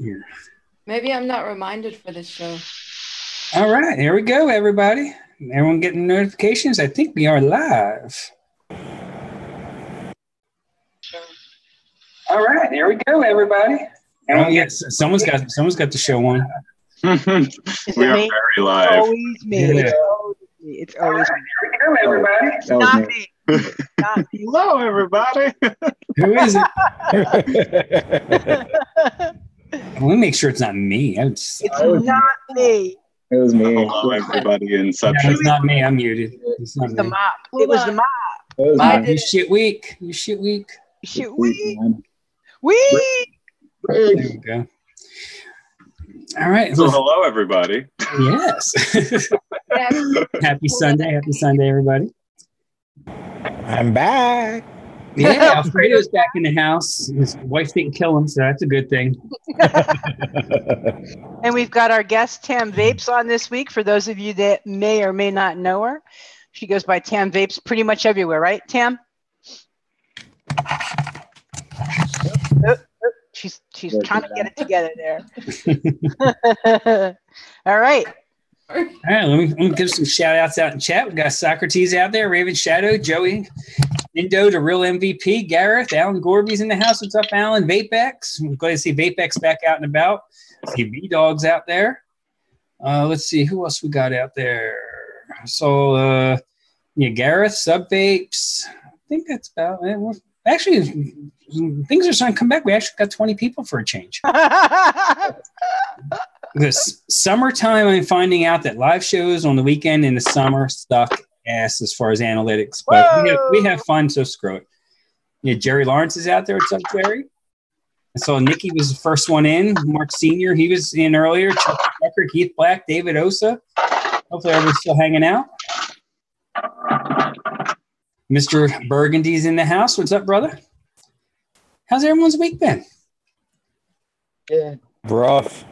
Here. Maybe I'm not reminded for this show. All right, here we go, everybody. Everyone getting notifications? I think we are live. All right, here we go, everybody. Oh yes, someone's got someone's got the show on. we are me? very live. Always me. Yeah. It's always me. It's always me. Here we go, everybody. Not me. Not me. Hello, everybody. Who is it? Let me make sure it's not me. I just, It's not me. It was me. Hello, everybody in no, it's not me. I'm muted. It's not It's the me. mop. Hold It was on. the mop. It was I me. you shit week. You shit week. Shit, we, man. we. There we go. All right. So, hello, everybody. Yes. Happy Sunday. Happy Sunday, everybody. I'm back. Yeah, Alfredo's back in the house. His wife didn't kill him, so that's a good thing. And we've got our guest Tam Vapes on this week. For those of you that may or may not know her, she goes by Tam Vapes pretty much everywhere, right, Tam? Oh, oh, oh She's she's trying to get it together there. All right. All right, let me, let me give some shout outs out in chat. We got Socrates out there, Raven Shadow, Joey, Indo, the real MVP, Gareth, Alan Gorby's in the house. What's up, Alan? Vapex. I'm glad to see Vapex back out and about. See V Dogs out there. Uh, let's see who else we got out there. So, uh, yeah, Gareth, Sub Vapes. I think that's about it. We're- Actually, things are starting to come back. We actually got 20 people for a change. this summertime i'm finding out that live shows on the weekend in the summer suck ass as far as analytics but we have, we have fun so screw it. Yeah jerry lawrence is out there. What's up jerry? I saw nikki was the first one in mark senior he was in earlier chuck Tucker, keith black david osa. Hopefully everyone's still hanging out. Mr burgundy's in the house. What's up brother? How's everyone's week been? Yeah. Rough.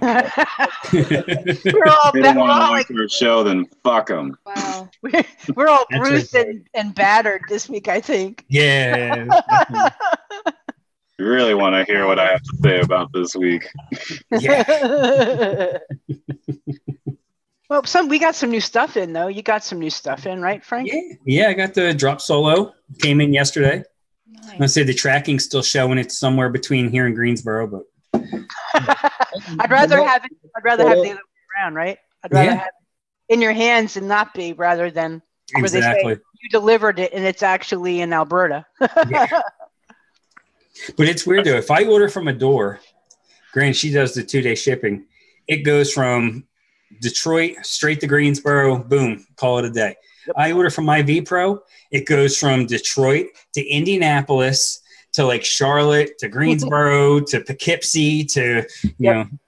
We're all, They ba- don't want to all like our show, then fuck them. wow. we're, we're all bruised and, and battered this week, I think. yeah You really want to hear what I have to say about this week. yeah well, some we got some new stuff in though. You got some new stuff in, right, Frank? Yeah, yeah, I got the drop solo. Came in yesterday. I Nice. say the tracking's still showing it's somewhere between here and Greensboro, but I'd rather have it. I'd rather have the other way around, right? I'd rather Yeah. have it in your hands and not be, rather than Where they say- exactly. you delivered it and it's actually in Alberta. Yeah. But it's weird though. If I order from Adore, Grant, she does the two day shipping. It goes from Detroit straight to Greensboro. Boom, call it a day. Yep. I order from my V Pro. It goes from Detroit to Indianapolis to like Charlotte to Greensboro to Poughkeepsie to you Yep. know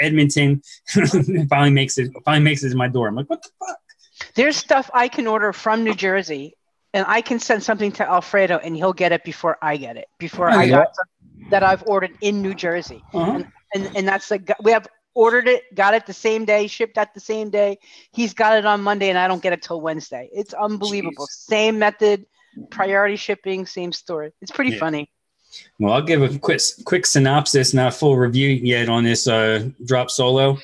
Edmonton. Finally makes it. Finally makes it to my door. I'm like, what the fuck? There's stuff I can order from New Jersey, and I can send something to Alfredo, and he'll get it before I get it. Before Oh, I yeah. got something that I've ordered in New Jersey, Uh-huh. and and that's like we have ordered it, got it the same day, shipped that the same day. He's got it on Monday, and I don't get it till Wednesday. It's unbelievable. Jeez. Same method, priority shipping, same story. It's pretty Yeah. funny. Well, I'll give a quick quick synopsis, not a full review yet on this uh, drop solo.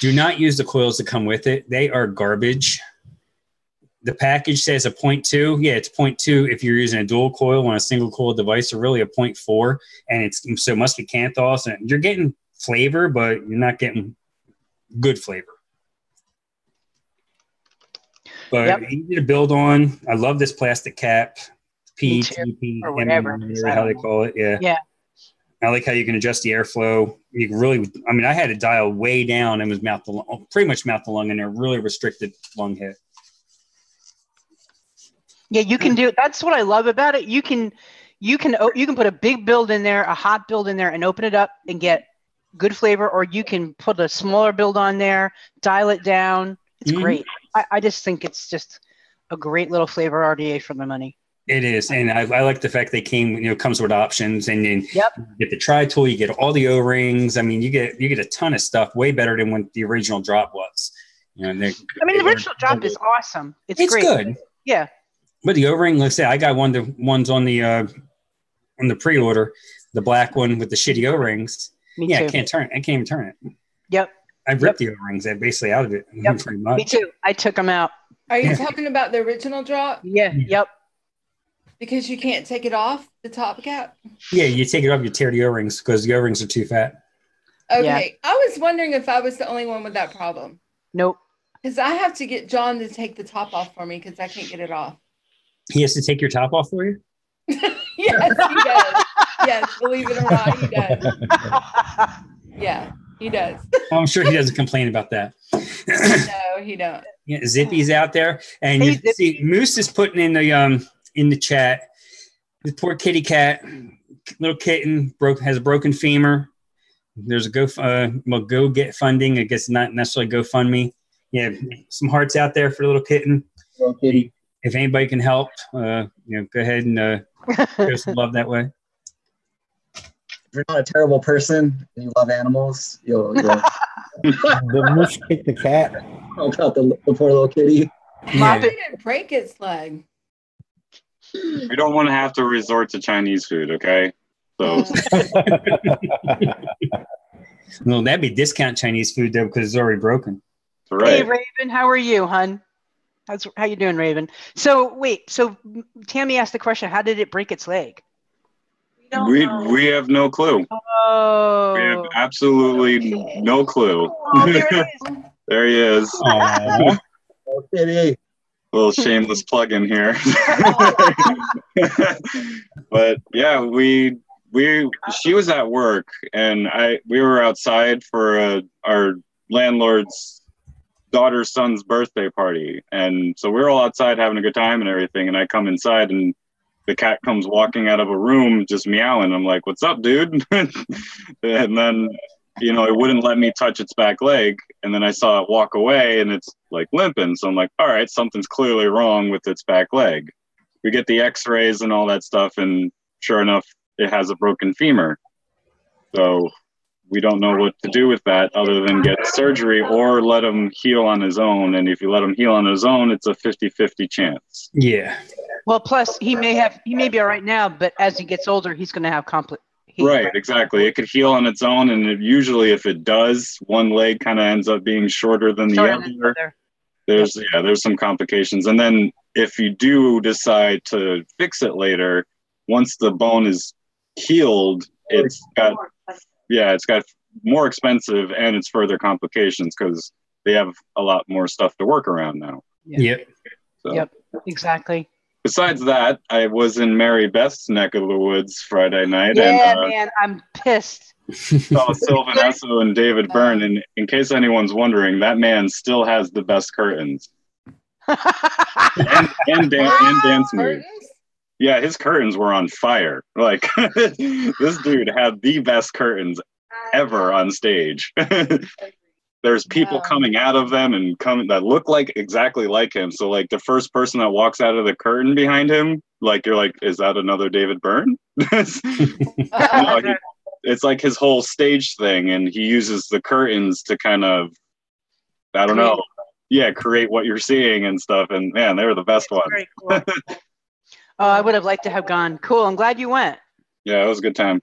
Do not use the coils that come with it; they are garbage. The package says a 0.2. Yeah, it's 0.2 if you're using a dual coil on a single coil device, or really a 0.4, and it's so it must be Kanthal. And you're getting flavor, but you're not getting good flavor. But Yep. easy to build on. I love this plastic cap. Me too, PTP, or whatever it how they call it. Yeah. Yeah. I like how you can adjust the airflow. You can really, I mean, I had to dial way down and was mouth to lung, pretty much mouth to lung in there, really restricted lung hit. Yeah, you can do. That's what I love about it. You can, you can, you can put a big build in there, a hot build in there, and open it up and get good flavor. Or you can put a smaller build on there, dial it down. It's Mhm. great. I, I just think it's just a great little flavor RDA for the money. It is, and I, I like the fact they came, you know, comes with options, and then Yep. you get the tri tool, you get all the O rings. I mean, you get you get a ton of stuff, way better than what the original drop was. You know, they, I mean, the original drop is awesome. It's, It's great. good. Yeah. But the O ring, let's say I got one of the ones on the uh, on the pre order, the black one with the shitty O rings. Yeah, too. I can't turn it. I can't even turn it. Yep. I've ripped the O-rings. I'm basically out of it. Yep. Pretty Me too. I took them out. Are you Yeah. talking about the original drop? Yeah. Yep. Because you can't take it off the top cap? Yeah, you take it off, you tear the O-rings because the O-rings are too fat. Okay. I was wondering if I was the only one with that problem. Nope. Because I have to get John to take the top off for me because I can't get it off. He has to take your top off for you. yes, he does. yes, believe it or not, he does. Yeah, he does. I'm sure he doesn't complain about that. No, he don't. Yeah, Zippy's out there, and Hey, you can see Moose is putting in the um in the chat. The poor kitty cat, little kitten, broke has a broken femur. There's a go uh, well, go get funding. I guess not necessarily GoFundMe. Yeah, some hearts out there for the little kitten. Little kitty. If anybody can help, uh, you know, go ahead and uh, show some love that way. If you're not a terrible person and you love animals, you'll, you'll The moose kicked the cat. help out the, the poor little kitty. Mop Yeah. He didn't break its leg. We don't want to have to resort to Chinese food, okay? So Well, that'd be discount Chinese food though because it's already broken. it's Hey. Raven, how are you, hun? How's how you doing, Raven? So wait, so Tammy asked the question: How did it break its leg? We we have no clue. Oh, We have absolutely no clue. oh there it is. There he is. Aw. Little little shameless plug in here. but yeah, we we she was at work and I we were outside for uh, our landlord's daughter's son's birthday party and so we were all outside having a good time and everything and I come inside and the cat comes walking out of a room just meowing. I'm like, "What's up, dude?" and then you know, it wouldn't let me touch its back leg. And then I saw it walk away and it's like limping. So I'm like, all right, something's clearly wrong with its back leg. We get the x rays and all that stuff. And sure enough, it has a broken femur. So we don't know what to do with that other than get surgery or let him heal on his own. And if you let him heal on his own, it's a 50 50 chance. Yeah. Well, plus he may have he may be all right now, but as he gets older, he's going to have compli- Right, exactly. It could heal on its own. And it, usually, if it does, one leg kind of ends up being shorter than the Shorter other. than the other. there's yeah there's some complications and then if you do decide to fix it later once the bone is healed it's got yeah it's got more expensive and it's further complications because they have a lot more stuff to work around now Yep. so Yep. Exactly. besides that i was in mary beth's neck of the woods friday night Yeah, and uh, man, I'm pissed. saw Sylvan Esso and David Byrne. And in case anyone's wondering, that man still has the best curtains and, and, dan- and dance moves. Yeah, his curtains were on fire. Like this dude had the best curtains ever on stage. There's people Wow. coming out of them and coming that look like exactly like him. So like the first person that walks out of the curtain behind him, like you're like, is that another David Byrne? No, he- it's like his whole stage thing, and he uses the curtains to kind of, I don't know, yeah, create what you're seeing and stuff. And man, they were the best one. Cool. Oh, I would have liked to have gone. Cool. I'm glad you went. Yeah, it was a good time.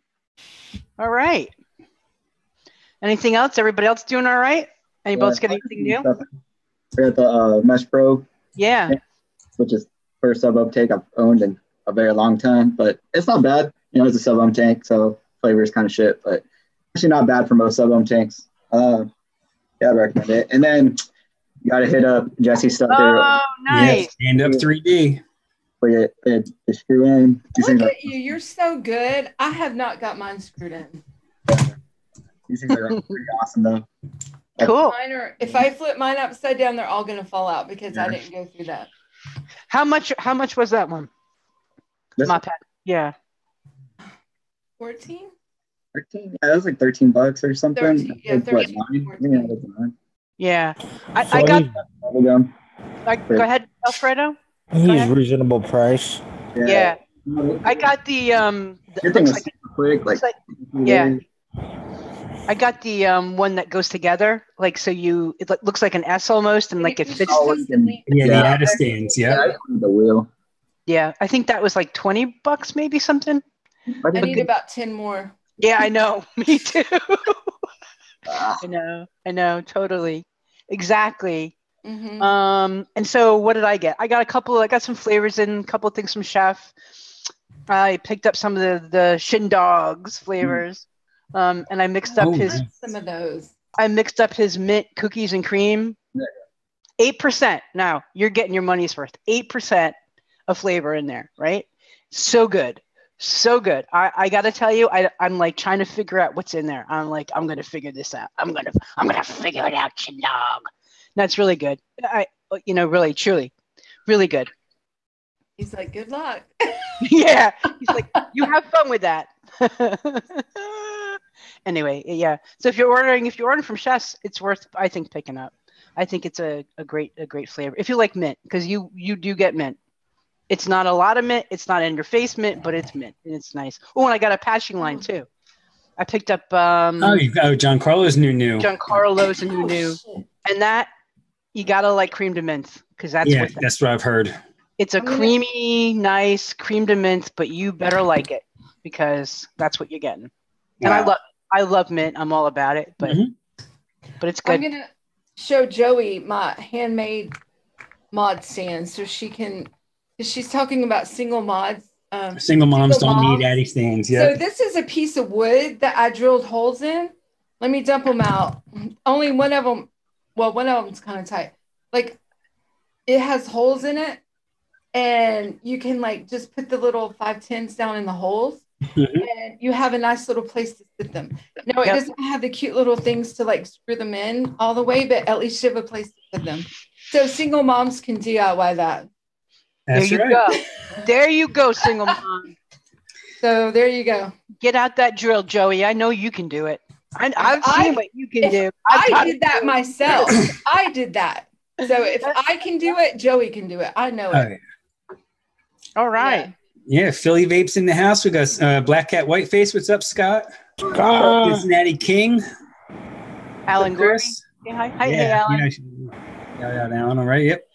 All right. Anything else? Everybody else doing all right? Anybody else got anything new? I got the uh, Mesh Pro, Yeah. which is first sub ohm tank I've owned in a very long time, but it's not bad. You know, it's a sub um tank, so flavor is kind of shit, but actually not bad for most sub um tanks. Uh, yeah, I'd recommend it. And then you got to hit up Jesse stuff there Oh, nice. Yes. Stand up 3D. For you the, the screw in. Look things, are, at you. You're so good. I have not got mine screwed in. these things are pretty awesome though. Cool. Mine are, if I flip mine upside down, they're all going to fall out because I didn't go through that. How much? How much was that one? This My pet. Yeah. 14? 13, yeah, that was like 13 bucks or something. 13, yeah, Like, what, 13, nine? I think it was nine. Yeah. I, I got. he's, Bubblegum. I, go ahead, Alfredo. He's reasonable price. Yeah. I got the um. The, looks like, super quick. Like, like- yeah. I got the um one that goes together, like so you it looks like an S almost, and like it fits. Oh, Yeah, Yeah. the Ada stands. yeah, Yeah. I the wheel. Yeah, I think that was like twenty bucks, maybe something. I I think need about 10 more. Yeah, I know. Me too. Ah, I know. I know. Totally. Exactly. Mhm. Um, and so what did I get? I got a couple. I got some flavors in, a couple things from Chef. I picked up some of the the Shindo's flavors, um, and I mixed up Oh, his. nice. Some of those. I mixed up his mint cookies and cream. Eight percent. Now you're getting your money's worth. Eight percent of flavor in there, right? So good, so good. I, I got to tell you, I, I'm like trying to figure out what's in there. I'm like, I'm gonna figure this out. I'm gonna, I'm gonna figure it out, Shindo. That's really good. I, you know, really, truly, really good. He's like, good luck. yeah, he's like, you have fun with that. anyway, yeah. So if you're ordering, if you're ordering from chefs, it's worth, I think, picking up. I think it's a, a great a great flavor. If you like mint, because you you do get mint. It's not a lot of mint. It's not in your face mint, but it's mint and it's nice. Oh, and I got a patching line too. I picked up um, Oh, you oh, John Carlos new new. Giancarlo's and new new, Oh, and that you gotta like cream de mint because that's yeah, what that's what I've heard. it's a I'm gonna- creamy, nice cream de mint, but you better like it because that's what you're getting. And I love I love mint. I'm all about it, but Mhm. but it's good. I'm gonna show Joey my handmade mod stand so she can. She's talking about single mods. Um, Single moms Single don't moms. need Addy stands. Yeah. So this is a piece of wood that I drilled holes in. Let me dump them out. Only one of them, well, one of them's kind of tight. Like it has holes in it, and you can like just put the little five tens down in the holes, Mhm. and you have a nice little place to sit them. No, it Yep. doesn't have the cute little things to like screw them in all the way, but at least you have a place to put them. So single moms can DIY that. That's there you right. go. There you go, single mom. So there you go. Get out that drill, Joey. I know you can do it. I, I've I- seen what you can do. I've I did it. that myself. I did that. So if I can do it, Joey can do it. I know it. yeah. All right. Yeah, Philly Vapes in the house. We got uh, Black Cat Whiteface. What's up, Scott? Scott. Cincinnati King. Alan Gordy. Chris. Say hi. Hi, yeah, hey, Alan. You know, shout out Alan, all right? Yep.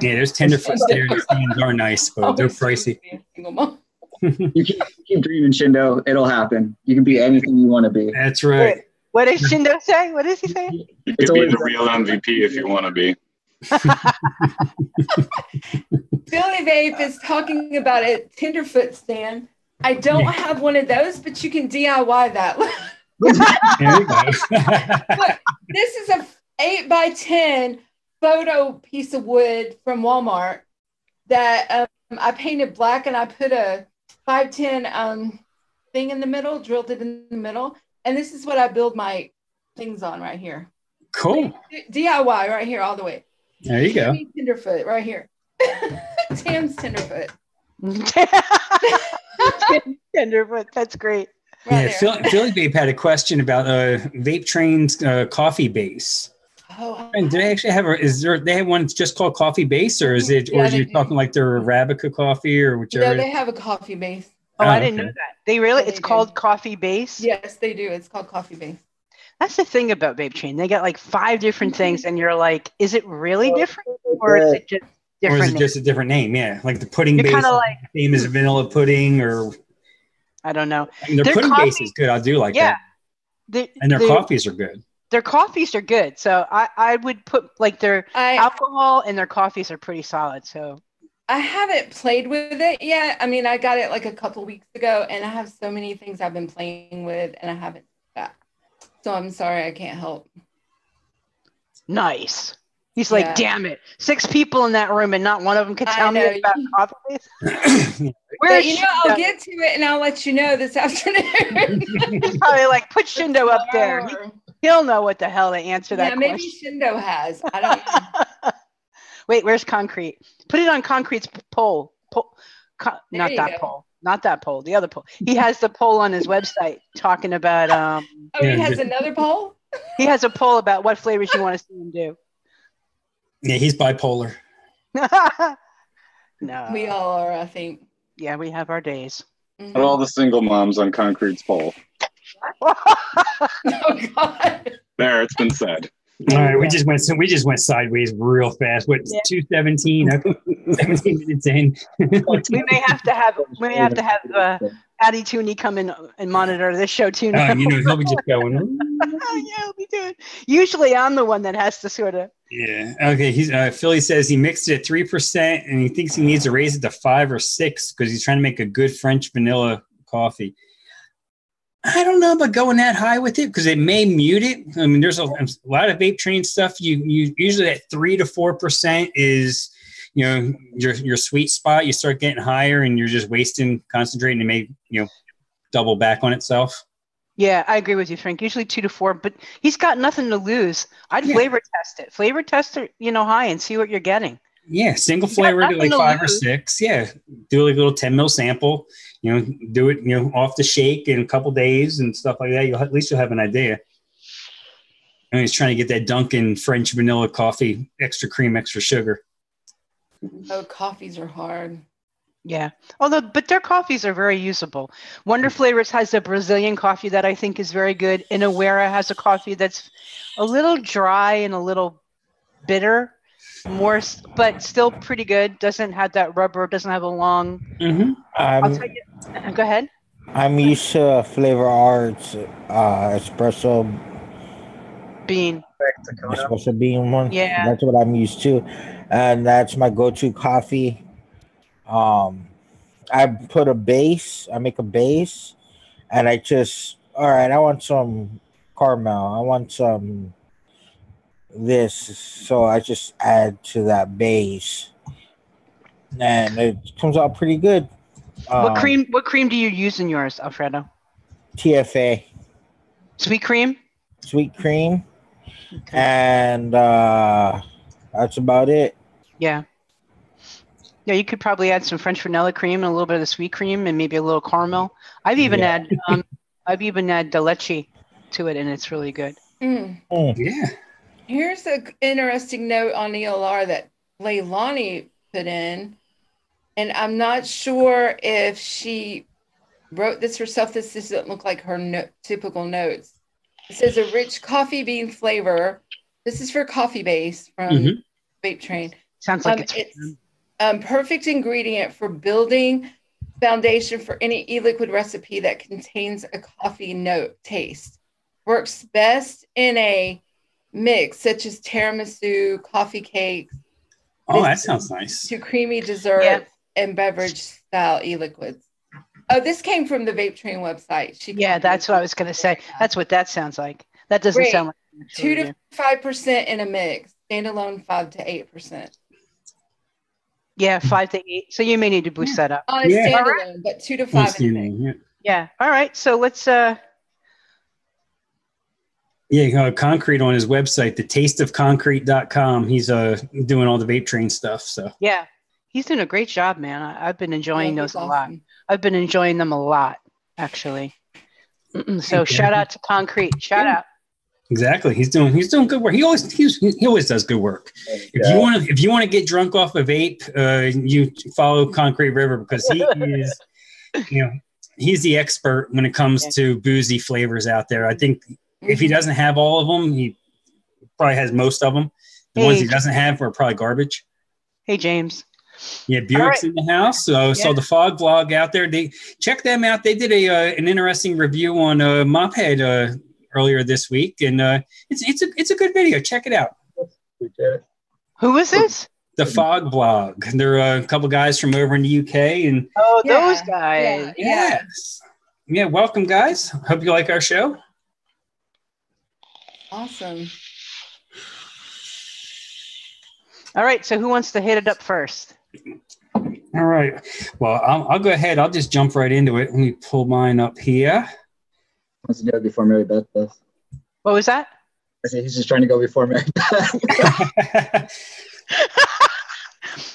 Yeah, there's tenderfoot stairs. The stands are nice, but they're pricey. Single mom. You keep, keep dreaming, Shindo. It'll happen. You can be anything you want to be. That's right. Wait, what does Shindo say? What does he say? You It's could be always- the real MVP if you want to be. Philly Vape is talking about a Tenderfoot stand. I don't Yeah. have one of those, but you can DIY that. There you this is a eight by ten photo piece of wood from Walmart that um, I painted black and I put a five ten um, thing in the middle, drilled it in the middle, and this is what I build my things on right here. cool. DIY right here all the way. There you go. Tenderfoot right here. Tam's Tenderfoot. Tenderfoot. That's great. Right Yeah, there. Phil, Philly Vape had a question about uh, Vape Train's uh, coffee base. Oh, And do they actually have a? Is there? They have one just called Coffee Base, or is it? Or Yeah, is they you do. talking like their Arabica coffee or whichever? no, whichever? they have a coffee base. Oh, Oh, I didn't okay. know that. They really? Yeah, it's they do. called Coffee Base. Yes, they do. It's called coffee base. That's the thing about Vape Train. They got like five different mm-hmm. things, and you're like, is it really different, or is it just different? or is it just a different name? Yeah, like the pudding You're base, kinda is like- the same as hmm. vanilla pudding, or I don't know. I mean, their Their pudding coffee- base is good. I do like Yeah. that, The- and their the- coffees are good. Their coffees are good. So I, I would put like their I alcohol and their coffees are pretty solid. So I haven't played with it yet. I mean, I got it like a couple weeks ago, and I have so many things I've been playing with, and I haven't. That. So I'm sorry, I can't help. nice. He's like, Yeah. damn it, six people in that room, and not one of them could tell me know. about coffee base. Yeah. Where you know, I'll get to it, and I'll let you know this afternoon. He's probably like, put Shindo up there. He, Or- he'll know what the hell to answer yeah, that Yeah, maybe question. Shindo has. I don't. Wait, where's concrete? Put it on concrete's p- pole. pole co- There not that go. pole. Not that pole. The other pole. He has the poll on his website talking about. Um, Oh, he has another poll. he has a poll about what flavors you want to see him do. yeah, he's bipolar. no. We all are, I think. yeah, we have our days. Mhm. Put all the single moms on Concrete's pole. Oh God. There, it's been said. All right, we just went. We just went sideways real fast. What Yeah. two seventeen? 17 minutes in. we may have to have we may have to have uh, Addy Tooney come in and monitor this show too. Uh, you know, he'll be just going. yeah, he'll be doing. Usually, I'm the one that has to sort of. Yeah. Okay. He's uh, Philly says he mixed it at three percent, and he thinks he needs to raise it to five or six because he's trying to make a good French vanilla coffee. I don't know about going that high with it because it may mute it. I mean, there's a, a lot of vape train stuff. You you usually at three to four percent is you know your your sweet spot. You start getting higher, and you're just wasting concentrating. It may you know double back on itself. Yeah, I agree with you, Frank. Usually two to four, but he's got nothing to lose. I'd Yeah. flavor test it. Flavor test it, you know, high and see what you're getting. Yeah, single got flavor to like five or six. Yeah, do like a little ten mil sample. You know, do it. You know, off the shake in a couple days and stuff like that. You'll at least you'll have an idea. And he's trying to get that Dunkin' French vanilla coffee, extra cream, extra sugar. Oh, coffees are hard. Yeah. Although, but their coffees are very usable. Wonder Flavors has a Brazilian coffee that I think is very good. Inawera has a coffee that's a little dry and a little bitter, more, but still pretty good. Doesn't have that rubber. Doesn't have a long. Mm-hmm. I'll tell you. Go ahead. I'm used to Flavor Arts uh, espresso Bean. espresso bean one. Yeah. That's what I'm used to. And that's my go-to coffee. Um I put a base, I make a base, and I just all right, I want some caramel. I want some this. So I just add to that base. And it comes out pretty good. What Um, cream? What cream do you use in yours, Alfredo? TFA. Sweet cream. sweet cream and uh that's about it Yeah. Yeah, you could probably add some French vanilla cream and a little bit of the sweet cream and maybe a little caramel. I've even Yeah. had um, I've even had de leche to it, and it's really good. Mm. Yeah. Here's an interesting note on ELR that Leilani put in, and I'm not sure if she wrote this herself. This doesn't look like her no- typical notes. It says a rich coffee bean flavor. This is for coffee base from Mhm. Vape Train. Sounds like Um, it's, it's um, perfect ingredient for building foundation for any e-liquid recipe that contains a coffee note taste. Works best in a mix such as tiramisu, coffee cakes, Oh, that sounds nice. to creamy desserts Yeah. and beverage style e-liquids. Oh, this came from the Vape Train website. She yeah, that's what I was gonna say. That's what that sounds like. That doesn't Great. sound like two to five percent in a mix. Standalone five to eight percent yeah, five to eight. So you may need to boost that up. on a Yeah. standalone, but two to five in a mix. Yeah. Yeah. All right. So let's uh Yeah, uh, concrete on his website, the tasteofconcrete.com. He's uh doing all the vape train stuff. So yeah. He's doing a great job, man. I, I've been enjoying Yeah, those he's a lot. I've been enjoying them a lot, actually. Mm-mm. So Okay. shout out to Concrete. Shout Yeah. out. exactly, he's doing he's doing good work. He always he's, he always does good work. If you want to if you want to get drunk off a vape, uh, you follow Concrete River because he is, you know, he's the expert when it comes Yeah. to boozy flavors out there. I think if Mm-hmm. he doesn't have all of them, he probably has most of them. The ones he doesn't have are probably garbage. Hey James. Yeah, Buick's in the house. So, so Yeah. the Fog Vlog out there. They check them out. They did a uh, an interesting review on uh, Mophead uh, earlier this week, and uh, it's it's a it's a good video. Check it out. Who is this? The Fog Vlog. They're uh, a couple guys from over in the UK, and Oh, Yeah. those guys. Yeah. Yeah. yes, yeah. Welcome, guys. Hope you like our show. Awesome. All right. So who wants to hit it up first? All right. Well, I'll, I'll go ahead. I'll just jump right into it. Let me pull mine up here. Wants to do it before Mary Beth does. What was that? I say he's just trying to go before Mary Beth.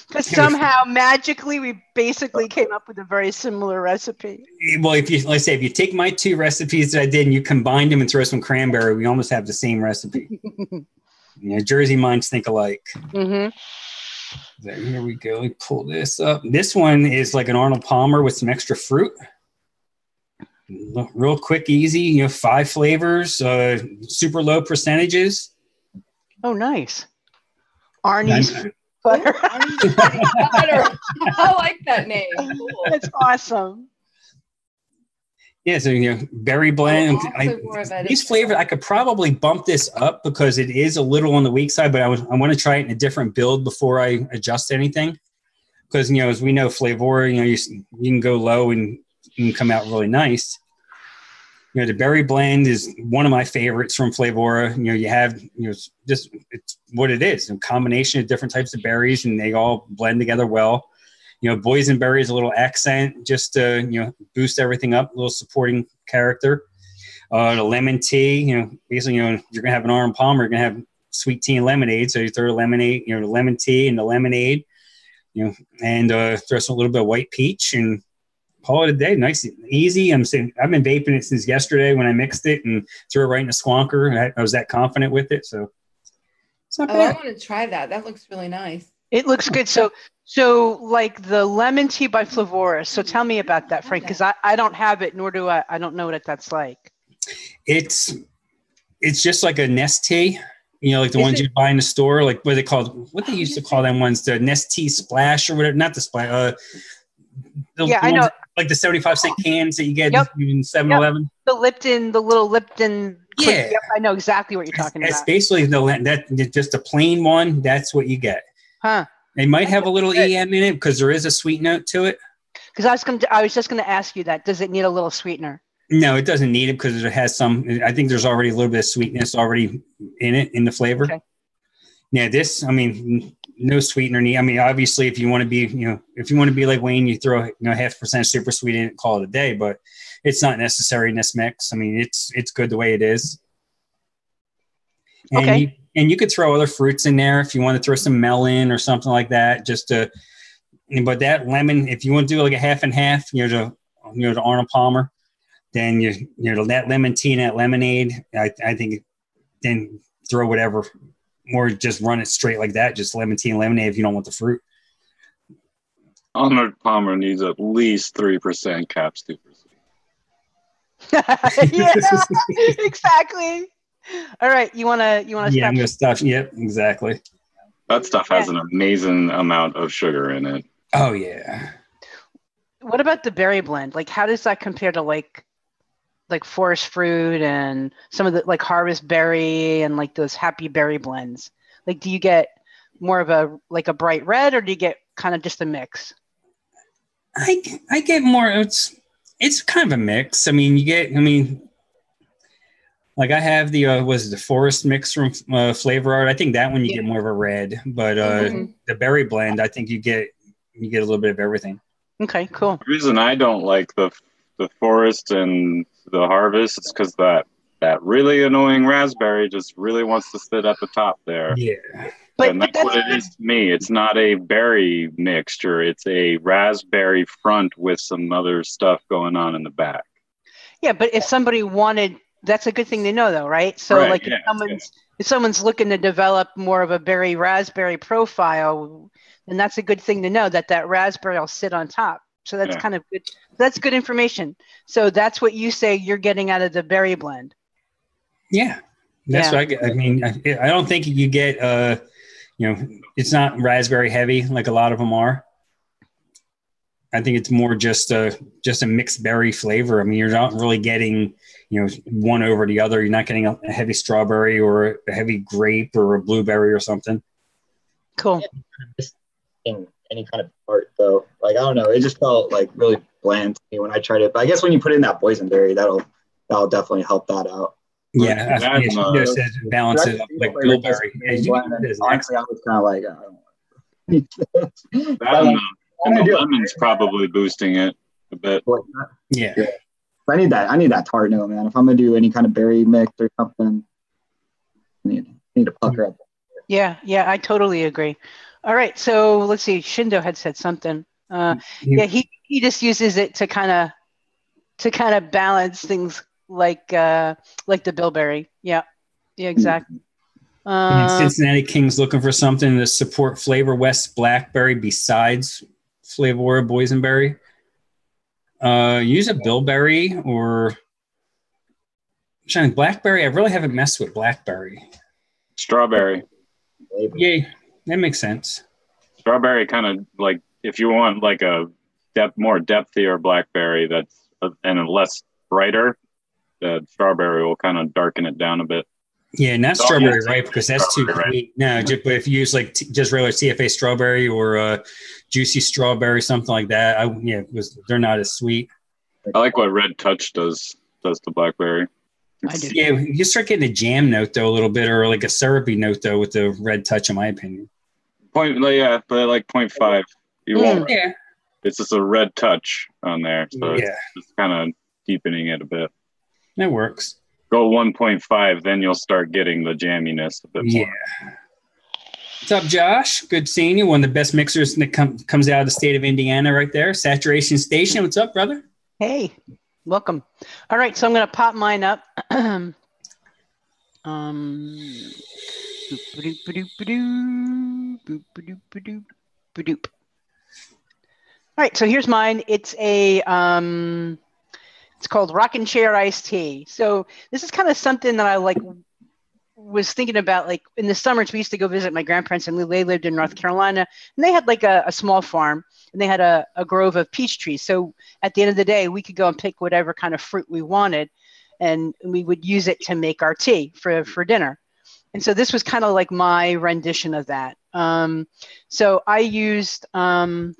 Because somehow magically we basically came up with a very similar recipe. well, if you let's say if you take my two recipes that I did and you combine them and throw some cranberry, we almost have the same recipe. you know, Jersey minds think alike. hmm So here we go. Me pull this up. This one is like an Arnold Palmer with some extra fruit. Real quick, easy. You know, five flavors, uh, super low percentages. Oh, nice. Arnie's. Butter. Butter. I like that name. Cool. That's awesome. Yeah, so you know, berry blend. I, more of a- these flavors, I could probably bump this up because it is a little on the weak side, but I, was, I want to try it in a different build before I adjust anything. Because you know, as we know, flavor, you know, you, you can go low and you can come out really nice. You know, the berry blend is one of my favorites from Flavorah. You know, you have you know just it's what it is, a combination of different types of berries, and they all blend together well. You know, boysenberry is a little accent just to you know boost everything up, a little supporting character. Uh, the lemon tea, you know, basically, you know, you're gonna have an Arnold Palmer, you're gonna have sweet tea and lemonade. So you throw the lemonade, you know, the lemon tea and the lemonade, you know, and uh, throw some a little bit of white peach and call it a day. Nice, and easy. I'm saying I've been vaping it since yesterday when I mixed it and threw it right in the squonker. I, I was that confident with it, so it's not Oh, I want to try that. That looks really nice. It looks good. So, so like the lemon tea by Flavorah's. So tell me about that, Frank, because I, I don't have it, nor do I. I don't know what that's like. It's it's just like a Nestea. You know, like the Is ones it- you buy in the store, like what are they called? What they used to call them ones, the Nestea Splash or whatever. Not the Splash. Uh, the Yeah, I know. Like the seventy-five cent cans that you get Yep. in 7-Eleven. The Lipton, the little Lipton. Yeah. Yep, I know exactly what you're talking That's about. basically the that just a plain one. That's what you get. Huh? They might have a little EM in it because there is a sweet note to it. Because I was going I was just going to ask you that. Does it need a little sweetener? No, it doesn't need it because it has some. I think there's already a little bit of sweetness already in it in the flavor. Okay. Yeah, this. I mean, no sweetener need. I mean, obviously, if you want to be, you know, if you want to be like Wayne, you throw you know half percent super sweet in it, call it a day. But it's not necessary in this mix. I mean, it's it's good the way it is. And Okay. You, and you could throw other fruits in there if you want to throw some melon or something like that, just to. But that lemon, if you want to do like a half and half, you know, the you know the Arnold Palmer, then you you know that lemon tea and that lemonade. I I think then throw whatever, or just run it straight like that, just lemon tea and lemonade if you don't want the fruit. Arnold Palmer needs at least three percent cap super. yeah, exactly. All right, you wanna you wanna Yeah, stop? I'm gonna stuff. Yep, exactly. That stuff has an amazing amount of sugar in it. Oh yeah. What about the berry blend? Like, how does that compare to like like forest fruit and some of the like harvest berry and like those happy berry blends? Like, do you get more of a like a bright red, or do you get kind of just a mix? I I get more. It's it's kind of a mix. I mean, you get. I mean, like I have the uh, was it the forest mix from uh, Flavor Art. I think that one you get more of a red, but uh, Mhm. the berry blend, I think you get you get a little bit of everything. Okay, cool. The reason I don't like the the forest and the harvest is because that that really annoying raspberry just really wants to sit at the top there. Yeah. But, and but that's what it is to me. It's not a berry mixture. It's a raspberry front with some other stuff going on in the back. yeah, but if somebody wanted, that's a good thing to know, though, right? So, Right, like, yeah, if someone's if someone's looking to develop more of a berry raspberry profile, then that's a good thing to know that that raspberry will sit on top. So that's Yeah. kind of good. That's good information. So that's what you say you're getting out of the berry blend. Yeah, that's Yeah. what I get. I mean, I, I don't think you get uh, you know, it's not raspberry heavy like a lot of them are. I think it's more just a just a mixed berry flavor. I mean, you're not really getting you know one over the other. You're not getting a, a heavy strawberry or a heavy grape or a blueberry or something. Cool. In any kind of art though. Like I don't know, it just felt like really bland to me when I tried it. But I guess when you put in that boysenberry, that'll that'll definitely help that out. Yeah, That I, yeah, and, she uh, just says balance it up like blueberry. Yeah, you Blend, can do and this honestly, I was kind of like, I don't want That But, and the, and the lemon's probably boosting it a bit. like, Yeah, I need that. I need that tart note, man. If I'm gonna do any kind of berry mix or something, I need, I need to pucker up. Yeah, yeah, I totally agree. All right, so let's see. Shindo had said something. Uh, You- yeah, he he just uses it to kind of to kind of balance things like uh like the bilberry. Yeah, yeah, exactly. And Uh, Cincinnati Kings looking for something to support Flavor West Blackberry besides Flavor Boysenberry. Uh, use a bilberry or I'm trying blackberry. I really haven't messed with blackberry. Strawberry. Flavor. Yeah, that makes sense. Strawberry kind of like if you want like a depth more depthier blackberry that's a, and a less brighter, the strawberry will kind of darken it down a bit. Yeah, not Don't strawberry use ripe because that's too strawberry ripe. sweet. No, just, but if you use like t- just regular CFA strawberry or uh, juicy strawberry, something like that, I yeah, it was they're not as sweet. I like what Red Touch does does to blackberry. I do. Yeah, you start getting a jam note though a little bit, or like a syrupy note though with the red touch, in my opinion. Point, yeah, but like 0.5. You Mm. won't. Yeah, It's just a red touch on there, so it's yeah, just kind of deepening it a bit. that works. Go 1.5, then you'll start getting the jamminess a bit Yeah. more. What's up, Josh? Good seeing you. One of the best mixers that com- comes out of the state of Indiana, right there. Saturation Station. What's up, brother? Hey, welcome. All right, so I'm going to pop mine up. um, All right, so here's mine. It's a um, it's called Rockin' Chair Iced Tea. So this is kind of something that I like was thinking about like in the summers we used to go visit my grandparents and they lived in north carolina and they had like a, a small farm and they had a, a grove of peach trees so at the end of the day we could go and pick whatever kind of fruit we wanted and we would use it to make our tea for, for dinner and so this was kind of like my rendition of that um, so i used um,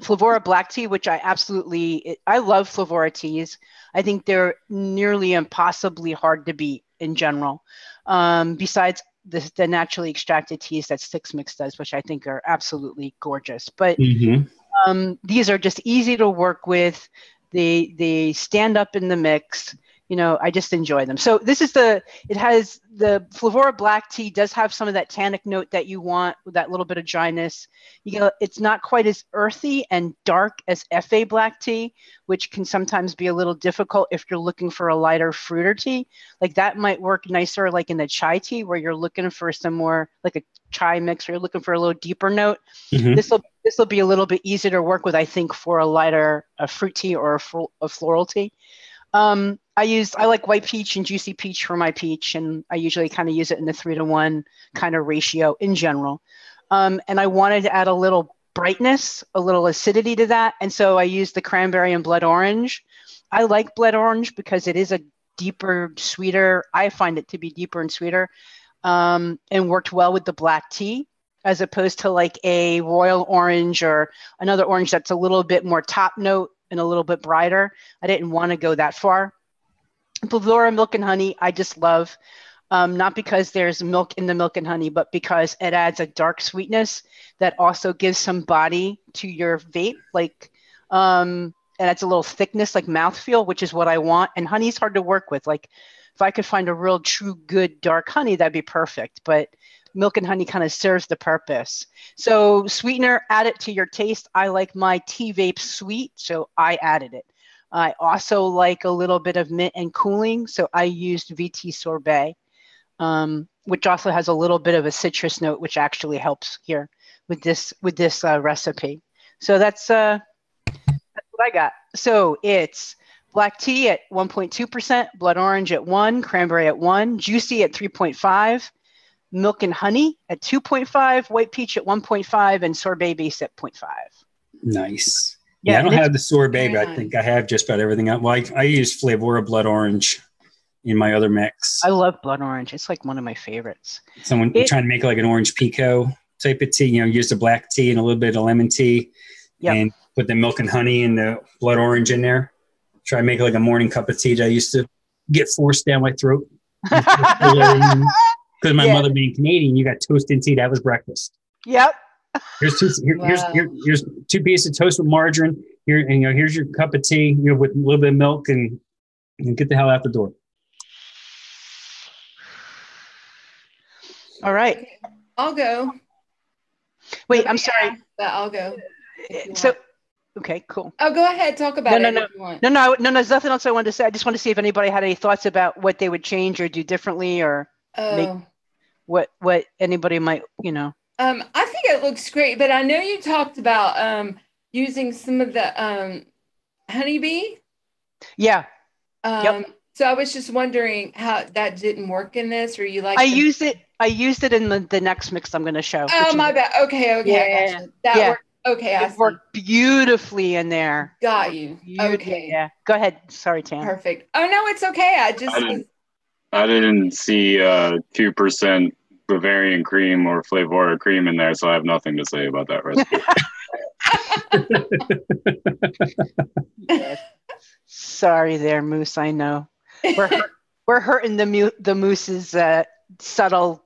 flavorah black tea which i absolutely i love flavorah teas i think they're nearly impossibly hard to beat in general um, besides the, the naturally extracted teas that Six Mix does, which I think are absolutely gorgeous. But Mm-hmm. um, these are just easy to work with. They they stand up in the mix. You know, I just enjoy them. So this is the it has the Flavorah black tea does have some of that tannic note that you want with that little bit of dryness. You know, it's not quite as earthy and dark as FA black tea, which can sometimes be a little difficult if you're looking for a lighter fruiter tea. Like that might work nicer like in the chai tea where you're looking for some more like a chai mix or you're looking for a little deeper note Mhm. this will this will be a little bit easier to work with, I think, for a lighter a fruit tea or a, fl- a floral tea. Um, I use I like white peach and juicy peach for my peach, and I usually kind of use it in the three to one kind of ratio in general. Um, and I wanted to add a little brightness, a little acidity to that, and so I used the cranberry and blood orange. I like blood orange because it is a deeper, sweeter. I find it to be deeper and sweeter, um, and worked well with the black tea as opposed to like a royal orange or another orange that's a little bit more top note and a little bit brighter. I didn't want to go that far. Flavorah milk and honey, I just love. Um, not because there's milk in the milk and honey, but because it adds a dark sweetness that also gives some body to your vape. Like, um, and it's a little thickness, like mouthfeel, which is what I want. And honey's hard to work with. Like, if I could find a real true good dark honey, that'd be perfect. But milk and honey kind of serves the purpose. So sweetener, add it to your taste. I like my tea vape sweet, so I added it. I also like a little bit of mint and cooling, so I used VT sorbet, um, which also has a little bit of a citrus note, which actually helps here with this with this uh, recipe. So that's uh, that's what I got. So it's black tea at 1.2%, blood orange at 1, cranberry at 1, juicy at 3.5, milk and honey at 2.5, white peach at 1.5, and sorbet base at 0.5. Nice. Yeah, Yeah, I don't have the sorbet, but I think I have just about everything. Well, I, I use Flavorah Blood Orange in my other mix. I love blood orange. It's like one of my favorites. Someone It- trying to make like an orange pekoe type of tea. You know, use the black tea and a little bit of lemon tea, Yep. and put the milk and honey and the blood orange in there. Try to make like a morning cup of tea that I used to get forced down my throat because my Yeah. mother being Canadian. You got toast and tea. That was breakfast. yep. Here's two. Here, here's, here, here's two pieces of toast with margarine. Here, and, you know, here's your cup of tea. You know, with a little bit of milk, and, and get the hell out the door. All right. I'll go. Wait, I'm sorry. But I'll go. So, okay, cool. Oh, go ahead. Talk about No, it no, no. if you want. No, no, no, there's nothing else I wanted to say. I just want to see if anybody had any thoughts about what they would change or do differently or Oh. What what anybody might, you know. Um, I think it looks great, but I know you talked about um using some of the um honeybee. Yeah. Um, so I was just wondering how that didn't work in this, or you like? I the- used it I used it in the, the next mix I'm going to show. Oh my bad. Okay, okay, I Yeah, gotcha. That yeah. worked. Okay, I It see. worked beautifully in there. Got you. Beautifully, Okay. Yeah. Go ahead. Sorry, Tam. Perfect. Oh no, it's okay. I just I didn't- I didn't see uh two percent Bavarian cream or Flavorah cream in there, so I have nothing to say about that recipe. Sorry, there, Moose. I know we're hurt- we're hurting the mu- the Moose's uh, subtle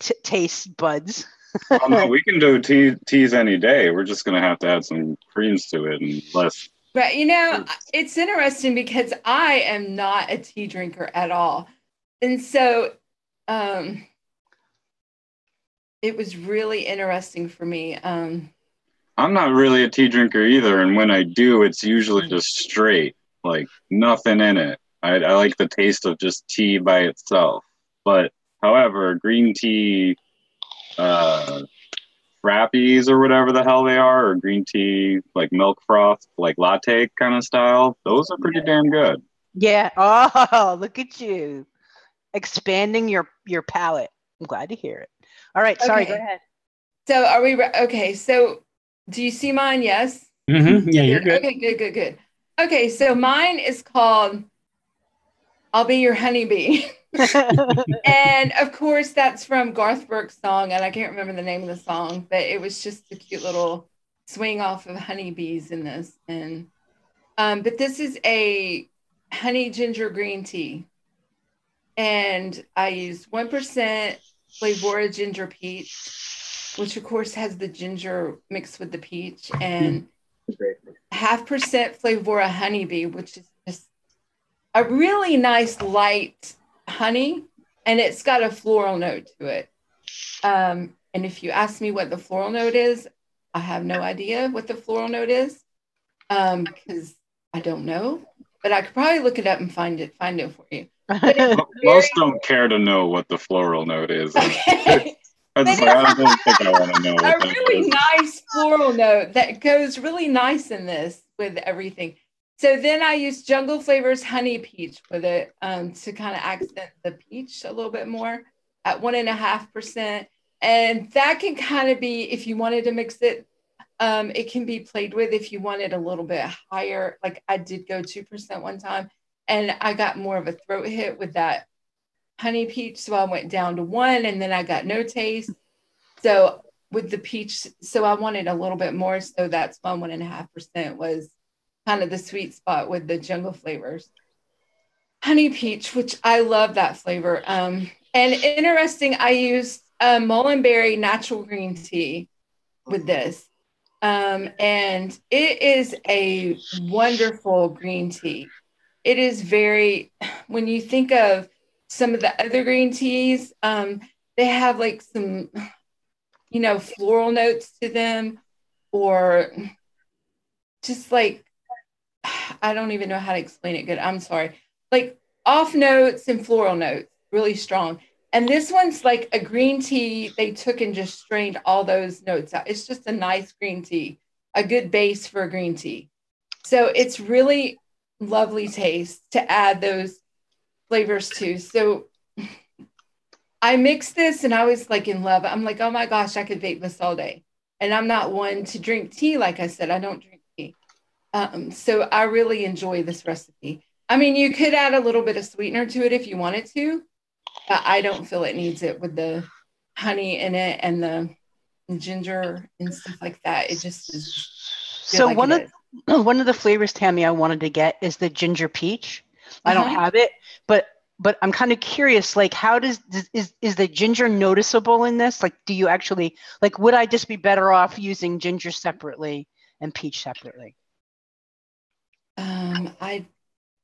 t- taste buds. oh, no, we can do tea, teas any day. We're just gonna have to add some creams to it and less. But you know, it's interesting because I am not a tea drinker at all. And so um it was really interesting for me. Um I'm not really a tea drinker either, and when I do, it's usually just straight, like nothing in it. I, I like the taste of just tea by itself. But however, green tea, uh, frappies or whatever the hell they are, or green tea like milk froth, like latte kind of style, those are pretty damn good. Yeah. Oh, look at you expanding your your palate. I'm glad to hear it. All right. Sorry. Go ahead. so are we re- okay, so do you see mine? Yes. Mm-hmm. Yeah, you're good. Okay, good, good, good. Okay, so mine is called I'll Be Your Honeybee. and of course, that's from Garth Brooks' song, and I can't remember the name of the song, but it was just a cute little swing off of honeybees in this. And um, but this is a honey ginger green tea, and I use one percent Flavorah ginger peach, which of course has the ginger mixed with the peach, and half percent Flavorah honeybee, which is just a really nice light honey, and it's got a floral note to it. Um, and if you ask me what the floral note is, I have no idea what the floral note is um, because I don't know. But I could probably look it up and find it, find it for you. Mo- Most don't care to know what the floral note is. Okay. I just like, I don't think I want to know a really is. nice floral note that goes really nice in this with everything. So then I use Jungle Flavors Honey Peach with it um, to kind of accent the peach a little bit more at one and a half percent. And that can kind of be, if you wanted to mix it, um, it can be played with if you wanted a little bit higher. Like I did go 2% one time and I got more of a throat hit with that honey peach. So I went down to one and then I got no taste. So with the peach, so I wanted a little bit more. So that's why one and a half percent was kind of the sweet spot with the jungle flavors. Honey peach, which I love that flavor. Um, and interesting, I used uh, Molinberry natural green tea with this. Um, and it is a wonderful green tea. It is very, when you think of some of the other green teas, um, they have like some, you know, floral notes to them, or just like, I don't even know how to explain it good. I'm sorry. Like off notes and floral notes, really strong. And this one's like a green tea. They took and just strained all those notes out. It's just a nice green tea, a good base for a green tea. So it's really lovely taste to add those flavors to. So I mixed this and I was like in love. I'm like, oh my gosh, I could vape this all day. And I'm not one to drink tea. Like I said, I don't drink tea. Um, so I really enjoy this recipe. I mean, you could add a little bit of sweetener to it if you wanted to, but I don't feel it needs it with the honey in it and the ginger and stuff like that. It just is. So like one of. one of the flavors, Tammy, I wanted to get is the ginger peach. I don't Uh-huh. have it, but but I'm kind of curious. Like, how does does- is is the ginger noticeable in this? Like, do you actually like? Would I just be better off using ginger separately and peach separately? Um, I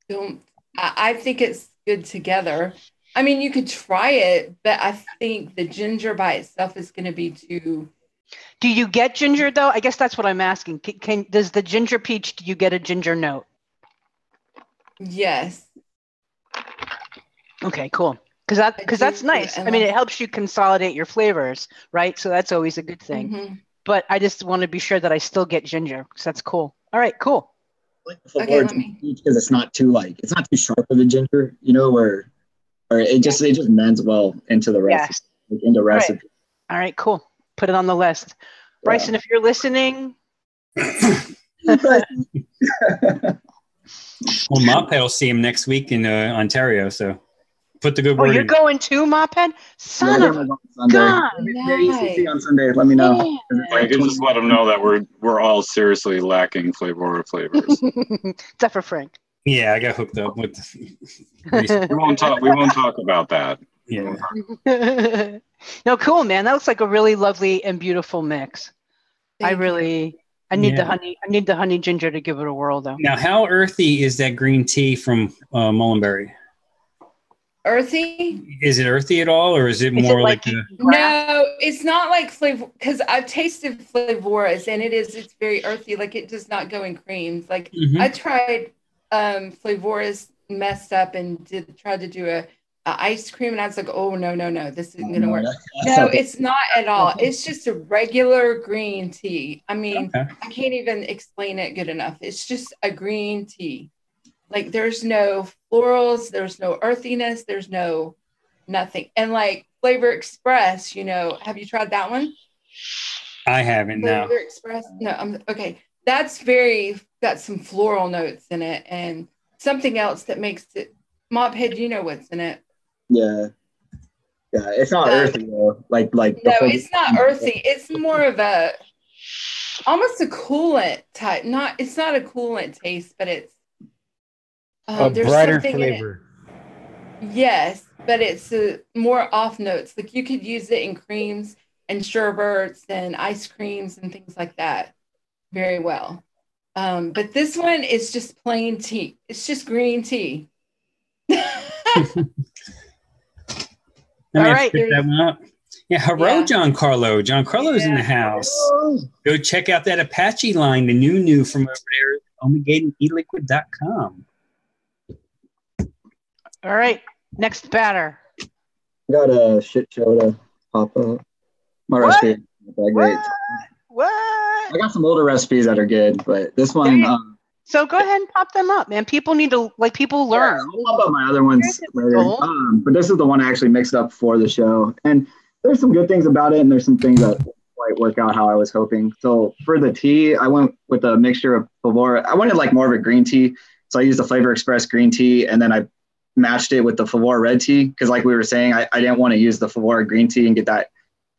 don't. I, I think it's good together. I mean, you could try it, but I think the ginger by itself is going to be too. Do you get ginger though? I guess that's what I'm asking. Can, can does the ginger peach? Do you get a ginger note? Yes. Okay, cool. Because that because that's nice. and I mean, it helps you consolidate your flavors, right? So that's always a good thing. Mhm. But I just want to be sure that I still get ginger because that's cool. All right, cool. I like Okay, me- because it's not too like it's not too sharp of a ginger, you know, where or it just it just mends well into the Yeah. like, into right. recipe. All right, cool. Put it on the list. Bryson, if you're listening, Well, Mophead will see him next week in uh, Ontario. So put the good oh, word you're in. going to Mophead? Son Yeah, of on Sunday. God. Yeah, you on Sunday. Let me know. man. I can just let them know that we're we're all seriously lacking flavor flavors. Except for Frank. Yeah, I got hooked up with. we won't talk. We won't talk about that. yeah. No, cool, man. That looks like a really lovely and beautiful mix. I Thank you. really, I need the honey. I need the honey ginger to give it a whirl, though. Now, how earthy is that green tea from uh, Molinberry? earthy. Is it earthy at all, or is it Is it more like like, a, No, it's not like flavor because I've tasted Flavorah's and it is it's very earthy. Like it does not go in creams. Like Mhm. I tried um Flavorah's messed up and did tried to do a, a ice cream and I was like, oh no no no, this isn't gonna work. No, it's not at all. It's just a regular green tea. I mean, Okay. I can't even explain it good enough. It's just a green tea. Like there's no florals, there's no earthiness, there's no nothing. And like Flavor Express, you know, have you tried that one? I haven't. Flavor Express? No, I'm okay. That's very got some floral notes in it and something else that makes it mop head, you know what's in it. Yeah. Yeah, it's not Uh, earthy though. Like like No, whole- it's not earthy. It's more of a almost a coolant type. Not it's not a coolant taste, but it's um, a there's brighter something flavor. Yes, but it's uh, more off notes. Like you could use it in creams and sherbets and ice creams and things like that very well. Um, but this one is just plain tea. It's just green tea. Let me All have right. pick that one up. Yeah, hello, Yeah. John Carlo. John Carlo's in the house. Go check out that Apache line, the new new from over there, omegateandeliquid.com. All right, next batter. got a shit show to pop up. My What? recipe is not that great. What? I got some older recipes that are good, but this one Hey. um, So go ahead and pop them up, man. People need to like people learn. I'll pop up my other ones later. Um, but this is the one I actually mixed up for the show. And there's some good things about it, and there's some things that quite work out how I was hoping. So for the tea, I went with a mixture of Flavorah. I wanted like more of a green tea. So I used the Flavor Express green tea, and then I matched it with the Flavorah red tea. Because like we were saying, I, I didn't want to use the Flavorah green tea and get that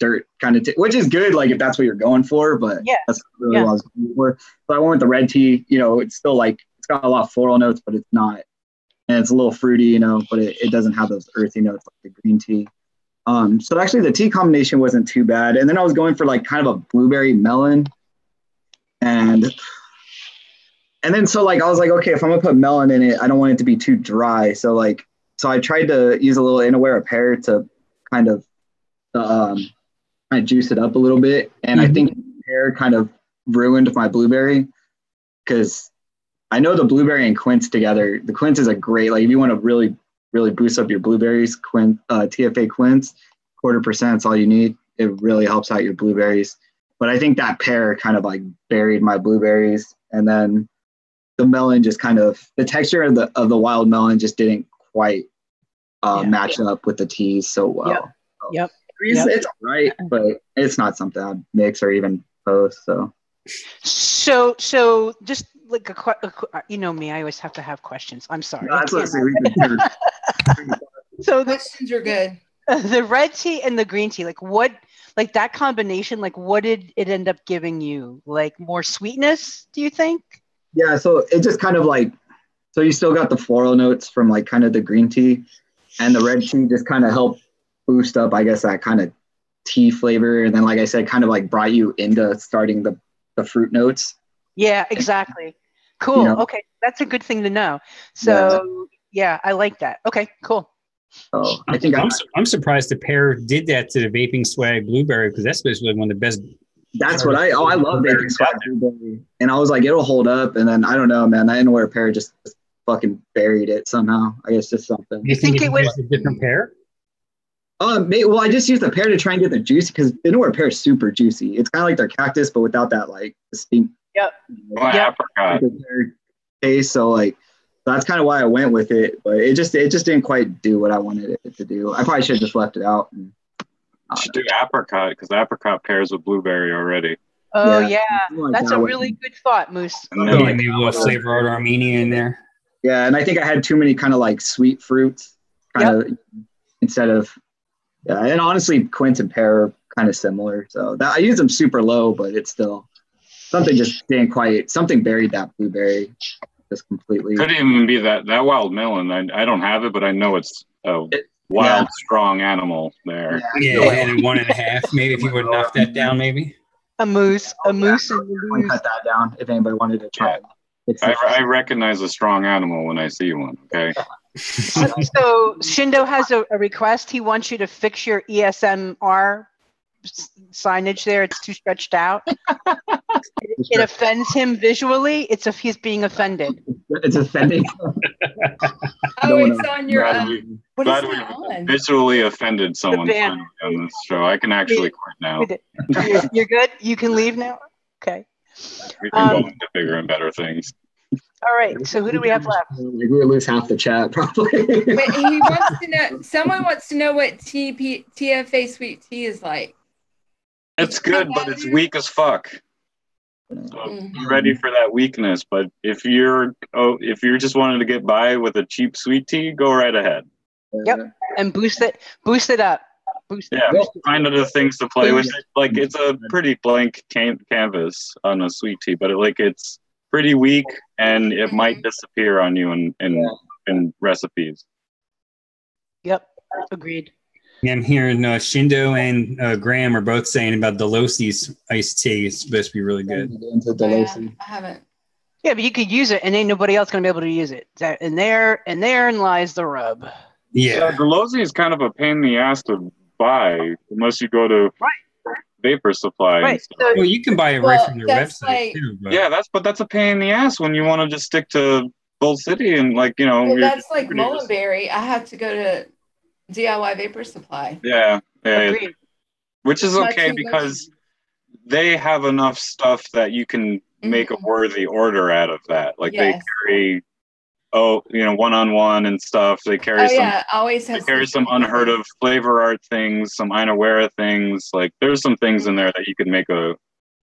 dirt kind of, t- which is good, like if that's what you're going for, but Yeah. that's really Yeah. what I was going for. So I went with the red tea. You know, it's still like it's got a lot of floral notes, but it's not, and it's a little fruity, you know, but it, it doesn't have those earthy notes like the green tea. Um, so actually the tea combination wasn't too bad. And then I was going for like kind of a blueberry melon. And and then so like I was like, okay, if I'm gonna put melon in it, I don't want it to be too dry. So like so I tried to use a little Inawera pear to kind of um juice it up a little bit. And I think pear kind of ruined my blueberry because I know the blueberry and quince together. The quince is a great like if you want to really really boost up your blueberries. quince uh, TFA quince, quarter percent is all you need. It really helps out your blueberries. But I think that pear kind of like buried my blueberries, and then the melon just kind of the texture of the of the wild melon just didn't quite uh, Yeah. match up with the teas so well. Yep. So Yep. It's, Yep. it's all right, uh-huh. but it's not something I'd mix or even post. So So so just like a, que- a uh, you know me, I always have to have questions. I'm sorry. I that's what I can't- say. We could- So the Questions are good. the red tea and the green tea, like what, like that combination, like what did it end up giving you? Like more sweetness? Do you think? Yeah, so it just kind of like so you still got the floral notes from like kind of the green tea and the red tea just kind of helped boost up, I guess, that kind of tea flavor. And then like I said, kind of like brought you into starting the, the fruit notes. Yeah, exactly. Cool. You know? Okay, that's a good thing to know. So yeah, I like that. Okay, cool. So I think I, I'm, su- I'm surprised the pair did that to the vaping swag blueberry because that's basically one of the best. that's what I oh I love vaping swag blueberry. And I was like, it'll hold up. And then I don't know, man, I didn't Inawera pear just, just fucking buried it somehow. I guess just something. Do you think, think it it was- was a different pair? Um, well, I just used the pear to try and get the juicy because Inawera pear is super juicy. It's kind of like their cactus, but without that like distinct Yep. Well, Yeah. apricot. pear taste. So like that's kind of why I went with it, but it just it just didn't quite do what I wanted it to do. I probably should have just left it out. And, You should do apricot because apricot pairs with blueberry already. Oh Yeah, yeah, like that's that a would- really good thought, Moose. And Yeah, then maybe a little flavor art Armenia in there. Yeah, and I think I had too many kind of like sweet fruits, kind of instead of yeah. And honestly, quince and pear are kind of similar. So that I use them super low, but it's still something just didn't quite something buried that blueberry just completely. could even be that that wild melon. I, I don't have it, but I know it's a It- wild, yeah. strong animal there. Yeah, and one and a half. Maybe if you would knock that down, maybe. A moose, a moose, and a moose. cut that down if anybody wanted to try. it. I, I recognize a strong animal when I see one. Okay. So Shindo has a, a request. He wants you to fix your E ESMR s- signage there. It's too stretched out. It offends him visually. It's if he's being offended. it's offending. Oh, No, it's on your. Glad Um, we- what is glad we that on? visually offended someone on this show. I can actually quit now. You're, you're good. You can leave now. Okay. We can go Um, into bigger and better things. All right. So who do we have left? Like we would lose half the chat probably. But he wants to know. Someone wants to know what TP, TFA sweet tea is like. It's good, but it's weak as fuck. So Mm. be ready for that weakness. But if you're oh, if you're just wanting to get by with a cheap sweet tea, go right ahead. Yep. And boost it. Boost it up. Boost it. Yeah, Well- find other things to play with. Like it's a pretty blank can- canvas on a sweet tea, but it, like it's pretty weak and it might disappear on you in in, Yeah. in recipes. Yep. Agreed. Yeah, I'm hearing uh, Shindo and uh, Graham are both saying about Delosi's iced tea. It's supposed to be really good. Into I, haven't. Yeah, but you could use it, and ain't nobody else gonna be able to use it. That, and there, and therein lies the rub. Yeah, Yeah. Delosi is kind of a pain in the ass to buy unless you go to Vapor Supply. Right. So Well, you can buy it Well, right from their that's website like- too. But Yeah, that's but that's a pain in the ass when you want to just stick to Bull City and like you know. Well, you're that's like Molinberry. I have to go to DIY Vapor Supply. Yeah, yeah, agreed. which is okay because they have enough stuff that you can make a Mhm. worthy order out of that. Like they carry, oh, you know, one on one and stuff. They carry Oh some. yeah, always They have. carry some unheard of flavor art things, some Inawera things. Like there's some things in there that you could make a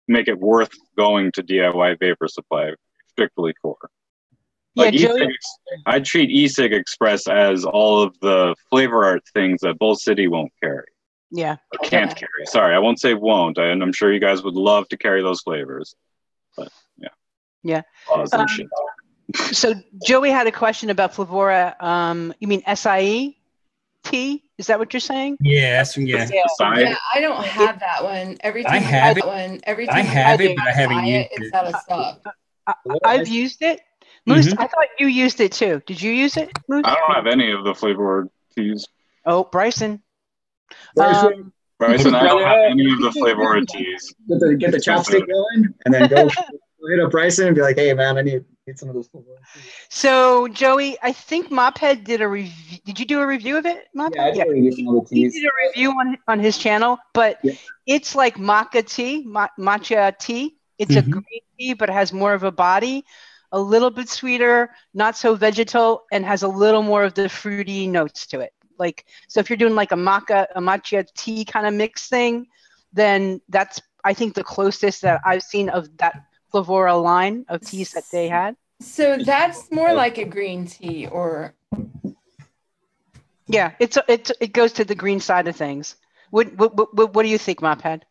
make it worth going to DIY Vapor Supply strictly for. Yeah, Like Joey. e-cigs, I treat eSig Express as all of the flavor art things that Bull City won't carry. Yeah. Or can't Yeah. carry. Sorry, I won't say won't. I, and I'm sure you guys would love to carry those flavors. But yeah. Yeah. Laws and Um, shit. So Joey had a question about Flavorah. Um, you mean SIE tea? Is that what you're saying? yeah, that's yeah. Yeah. Yeah, I don't have that one. Every time I have buy it. one, every time I have buy it, but I haven't buy used It's out of stock. I, I've used it. Moose, I thought you used it too. Did you use it, Moose? I don't have any of the flavor teas. Oh, Bryson. Bryson. Um, Bryson, I don't have any of the flavor teas. Get the, get the chopstick going and then go hit up Bryson and be like, hey man, I need need some of those. so Joey, I think Mophead did a review. Did you do a review of it, Mophead? Yeah, I think we need some of He did a review on on his channel, but Yeah. it's like maca tea, ma- matcha tea. It's a Mhm. green tea, but it has more of a body, a little bit sweeter, not so vegetal, and has a little more of the fruity notes to it. Like so, if you're doing like a maca, a matcha tea kind of mix thing, then that's I think the closest that I've seen of that Flavorah line of teas that they had. So that's more like a green tea, or Yeah, it's it it goes to the green side of things. What what what, what do you think, Mophead?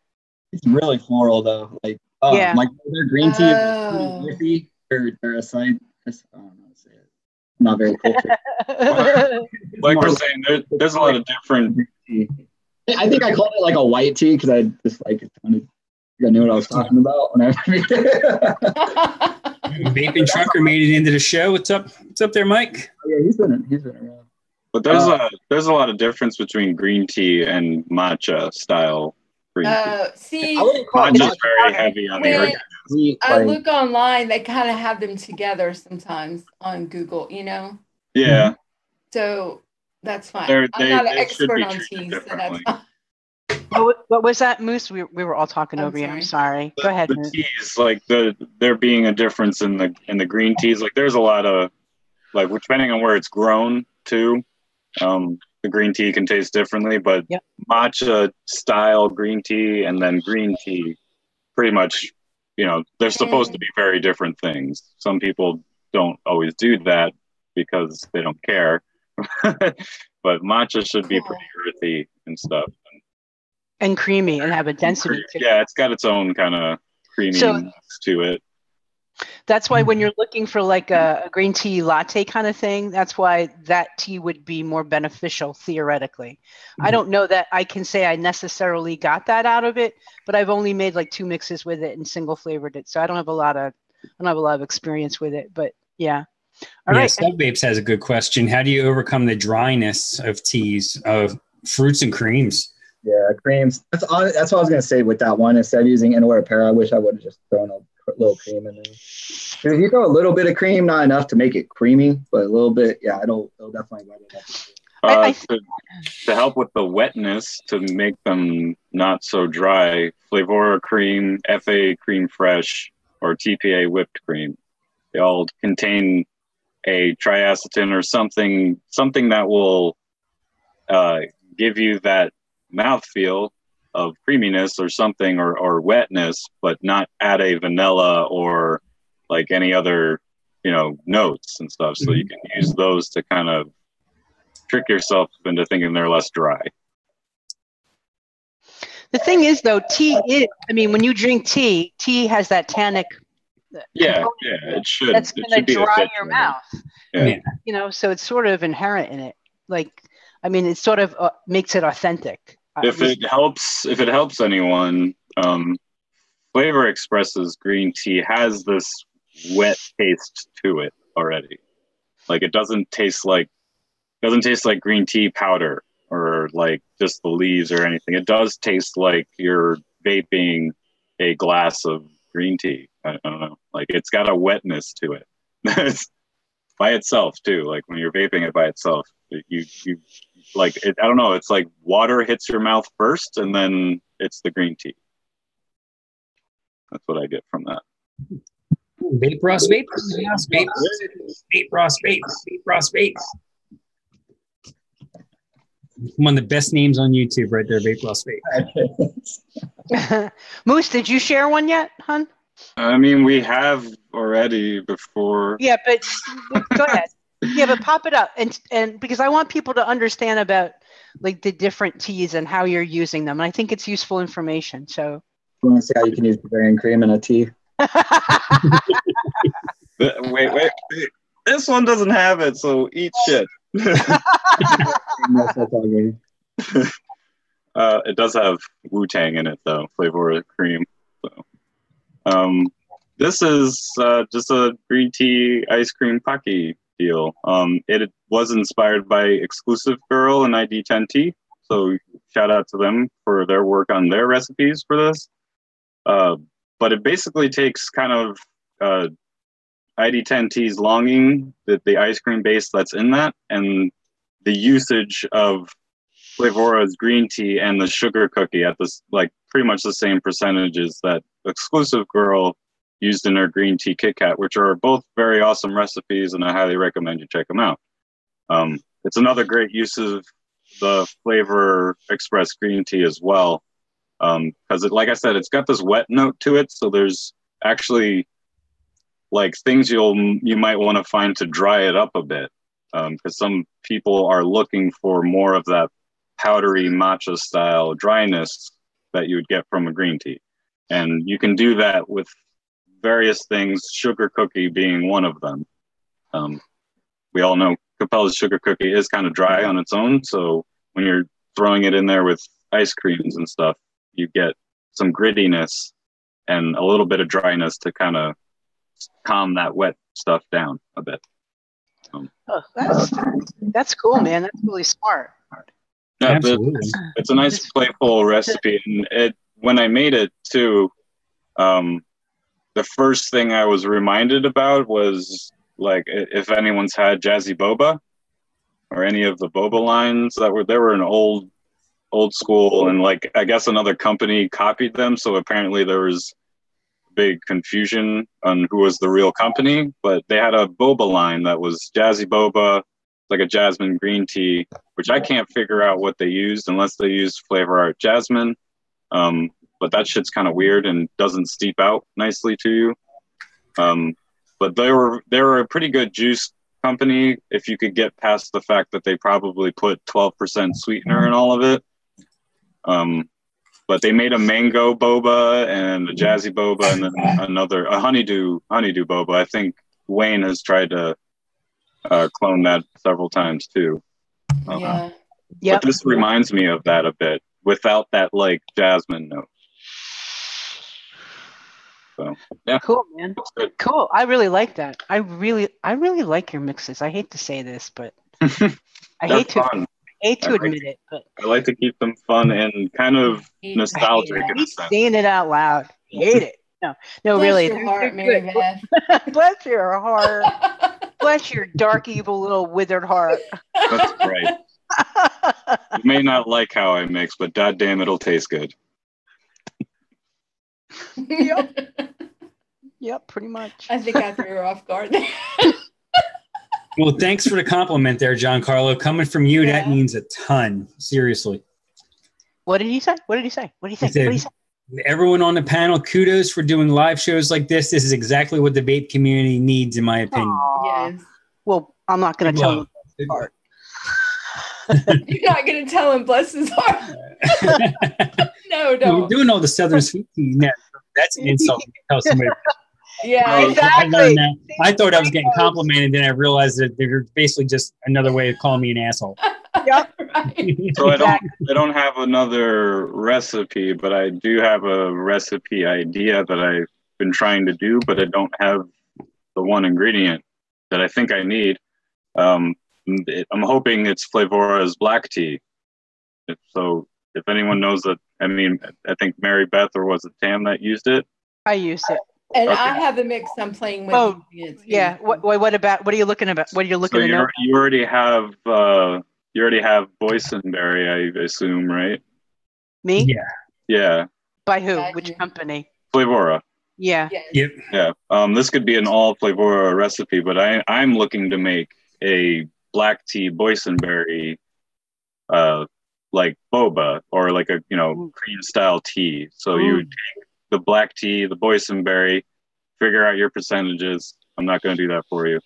It's really floral though. Like oh, Yeah. like their green tea Oh. is earthy or they're a side. I don't know how to say it. Not very cultured. Like we're saying, there, there's a lot of different. tea. I think I called it like a white tea because I just like it. sounded- I knew what I was talking about when I Vaping trucker made it into the show. What's up? What's up there, Mike? yeah, he's been he's been around. But there's Uh, a there's a lot of difference between green tea and matcha style green tea. uh, see, I wouldn't call it Matcha's very heavy on the When- organic. I look online. They kind of have them together sometimes on Google. You know, Yeah, so that's fine. They're- I'm they- not an expert on treated teas, so that's fine. What, what was that, Moose? We, we were all talking I'm over you. I'm sorry. sorry. Go ahead, the Moose. teas like the there being a difference in the in the green teas. Like there's a lot of like depending on where it's grown too. Um, the green tea can taste differently, but Yep. matcha style green tea and then green tea pretty much, you know, they're supposed to be very different things. Some people don't always do that because they don't care. but matcha should be pretty earthy and stuff. And creamy and have a density to. Yeah, it's got its own kind of creaminess So- to it. That's why Mm-hmm. when you're looking for like a, a green tea latte kind of thing, that's why that tea would be more beneficial theoretically. Mm-hmm. I don't know that I can say I necessarily got that out of it, but I've only made like two mixes with it and single flavored it, so I don't have a lot of I don't have a lot of experience with it. But yeah, all yeah, right. Sub Vapes has a good question. How do you overcome the dryness of teas of fruits and creams? Yeah, creams. That's all, that's what I was gonna say with that one. Instead of using Inawera Pear, I wish I would have just thrown a little cream in there. If you throw a little bit of cream, not enough to make it creamy, but a little bit, yeah, it'll it'll definitely wet it up. I- Uh, I to, to help with the wetness, to make them not so dry, Flavorah cream, FA cream fresh, or TPA whipped cream. They all contain a triacetin or something something that will uh, give you that mouthfeel of creaminess or something or, or wetness, but not add a vanilla or like any other, you know, notes and stuff. So you can use those to kind of trick yourself into thinking they're less dry. The thing is though, tea is I mean, when you drink tea, tea has that tannic Yeah, component yeah, it should. that's gonna should be a dry your dry. mouth. Yeah. You know, so it's sort of inherent in it. Like, I mean, it sort of uh, makes it authentic. If it helps, if it helps anyone, um, Flavor Express's green tea has this wet taste to it already. Like it doesn't taste like doesn't taste like green tea powder or like just the leaves or anything. It does taste like you're vaping a glass of green tea. I, I don't know. Like it's got a wetness to it. by itself too. Like when you're vaping it by itself, you you like it, I don't know. It's like water hits your mouth first, and then it's the green tea. That's what I get from that. Vape Ross Vape. Ross Vape. Vape Ross Vape. Vape Ross Vape. One of the best names on YouTube right there, Vape Ross Vape. Moose, did you share one yet, hun? I mean, we have already before. Yeah, but go ahead. Yeah, but pop it up and and because I want people to understand about like the different teas and how you're using them. And I think it's useful information. So You want to see how you can use Bavarian cream in a tea? Th- Wait, wait, wait. This one doesn't have it, so eat shit. That's- that's all good. Uh, it does have Wu Tang in it, though, flavor cream. So, um, this is uh, just a green tea ice cream pocky Um, it was inspired by Exclusive Girl and ID10T, so shout out to them for their work on their recipes for this. Uh, but it basically takes kind of uh, ID10T's longing, the, the ice cream base that's in that, and the usage of Flavorah's green tea and the sugar cookie at this like pretty much the same percentages that exclusive girl used in our green tea Kit Kat, which are both very awesome recipes, and I highly recommend you check them out. Um, it's another great use of the flavor express green tea as well, because it, like I said, it's got this wet note to it, so there's actually like things you'll you might want to find to dry it up a bit, because some people are looking for more of that powdery matcha style dryness that you would get from a green tea. And you can do that with various things, sugar cookie being one of them. Um, we all know Capella's sugar cookie is kind of dry on its own. So when you're throwing it in there with ice creams and stuff, you get some grittiness and a little bit of dryness to kind of calm that wet stuff down a bit. oh, that's that's cool, man. That's really smart. Yeah, but Absolutely. it's a nice playful recipe and it when i made it too um the first thing i was reminded about was like if anyone's had jazzy boba or any of the boba lines that were there were an old old school and like i guess another company copied them so apparently there was big confusion on who was the real company but they had a boba line that was jazzy boba like a jasmine green tea which I can't figure out what they used unless they used Flavor Art Jasmine. Um, but that shit's kind of weird and doesn't steep out nicely to you. Um, but they were they were a pretty good juice company if you could get past the fact that they probably put 12% sweetener in all of it. Um, but they made a mango boba and a jazzy boba and then another a honeydew honeydew boba. I think Wayne has tried to uh, clone that several times too. Uh, Yeah. Yep. But this reminds me of that a bit without that like jasmine note. So yeah, Cool, man. Cool. I really like that. I really, I really like your mixes. I hate to say this, but I hate to fun. hate to I like admit it, but I like to keep them fun and kind of nostalgic in a sense. saying it out loud. Hate it. No, no, Bless really. your heart, they're Mary. Beth. Bless your heart. Bless your dark, evil little withered heart. That's right. You may not like how I mix, but god damn it'll taste good. Yep, Yep, pretty much. I think I threw her off guard there. Well, thanks for the compliment there, John Carlo. Coming from you, that means a ton. Seriously. What did he say? What did he say? What did he He say? What did he say? Everyone on the panel, kudos for doing live shows like this. This is exactly what the vape community needs, in my opinion. Aw. yes. Well, I'm not going to tell luck. him. part. You're not going to tell him, bless his heart. No, We're don't. doing all the Southern sweet tea. now. That's an insult. to Tell somebody. Yeah. I Exactly. learned that. I thought I was getting complimented, then I realized that they're basically just another way of calling me an asshole. Yep. right. So I don't I don't have another recipe, but I do have a recipe idea that I've been trying to do, but I don't have the one ingredient that I think I need. Um, I'm hoping it's Flavorah's black tea. So, if anyone knows that, I mean, I think Mary Beth or was it Tam that used it? I used it. And Okay. I have a mix I'm playing with. Oh. Yeah. What, what, what about, what are you looking about? What are you So looking to you know? you already have uh, you already have boysenberry, I assume, right? Me? Yeah. Yeah, By who? Yeah, Which you- company? Flavorah. Yeah. Yes. Yep. Yeah, um, this could be an all flavor recipe, but I, I'm looking to make a black tea boysenberry, uh, like boba or like a you know cream style tea. So Ooh. you would take the black tea, the boysenberry, figure out your percentages. I'm not going to do that for you.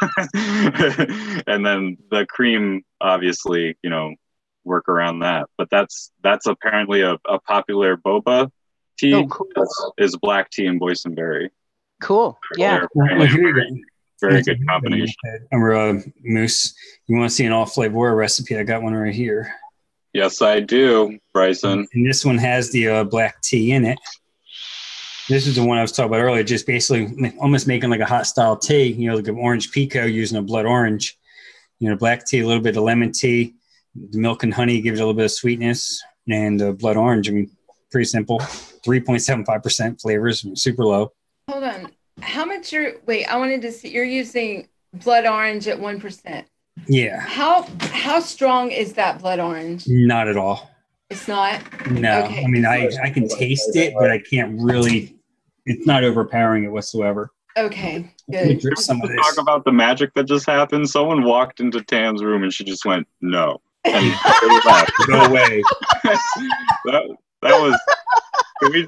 and then the cream, obviously, you know, work around that. But that's that's apparently a, a popular boba tea Oh, cool. is, is black tea and boysenberry. Cool. Yeah. Well, apparently here a you very, go. very good combination. Remember, uh, Moose, you want to see an all flavor recipe? I got one right here. Yes, I do, Bryson. And this one has the uh, black tea in it. This is the one I was talking about earlier, just basically almost making like a hot style tea, you know, like an orange pekoe using a blood orange. You know, black tea, a little bit of lemon tea, the milk and honey gives it a little bit of sweetness, and uh, blood orange. I mean, pretty simple. 3.75% flavors, super low. Hold on. How much you're, wait, I wanted to see, you're using blood orange at 1%. Yeah, How, how strong is that blood orange? not at all. It's not? No, Okay. I mean, I, I can taste it, but I can't really, it's not overpowering it whatsoever. Okay, good. drip some of this. talk about the magic that just happened. Someone walked into Tam's room and she just went, "No," and they left. That, that was. Can we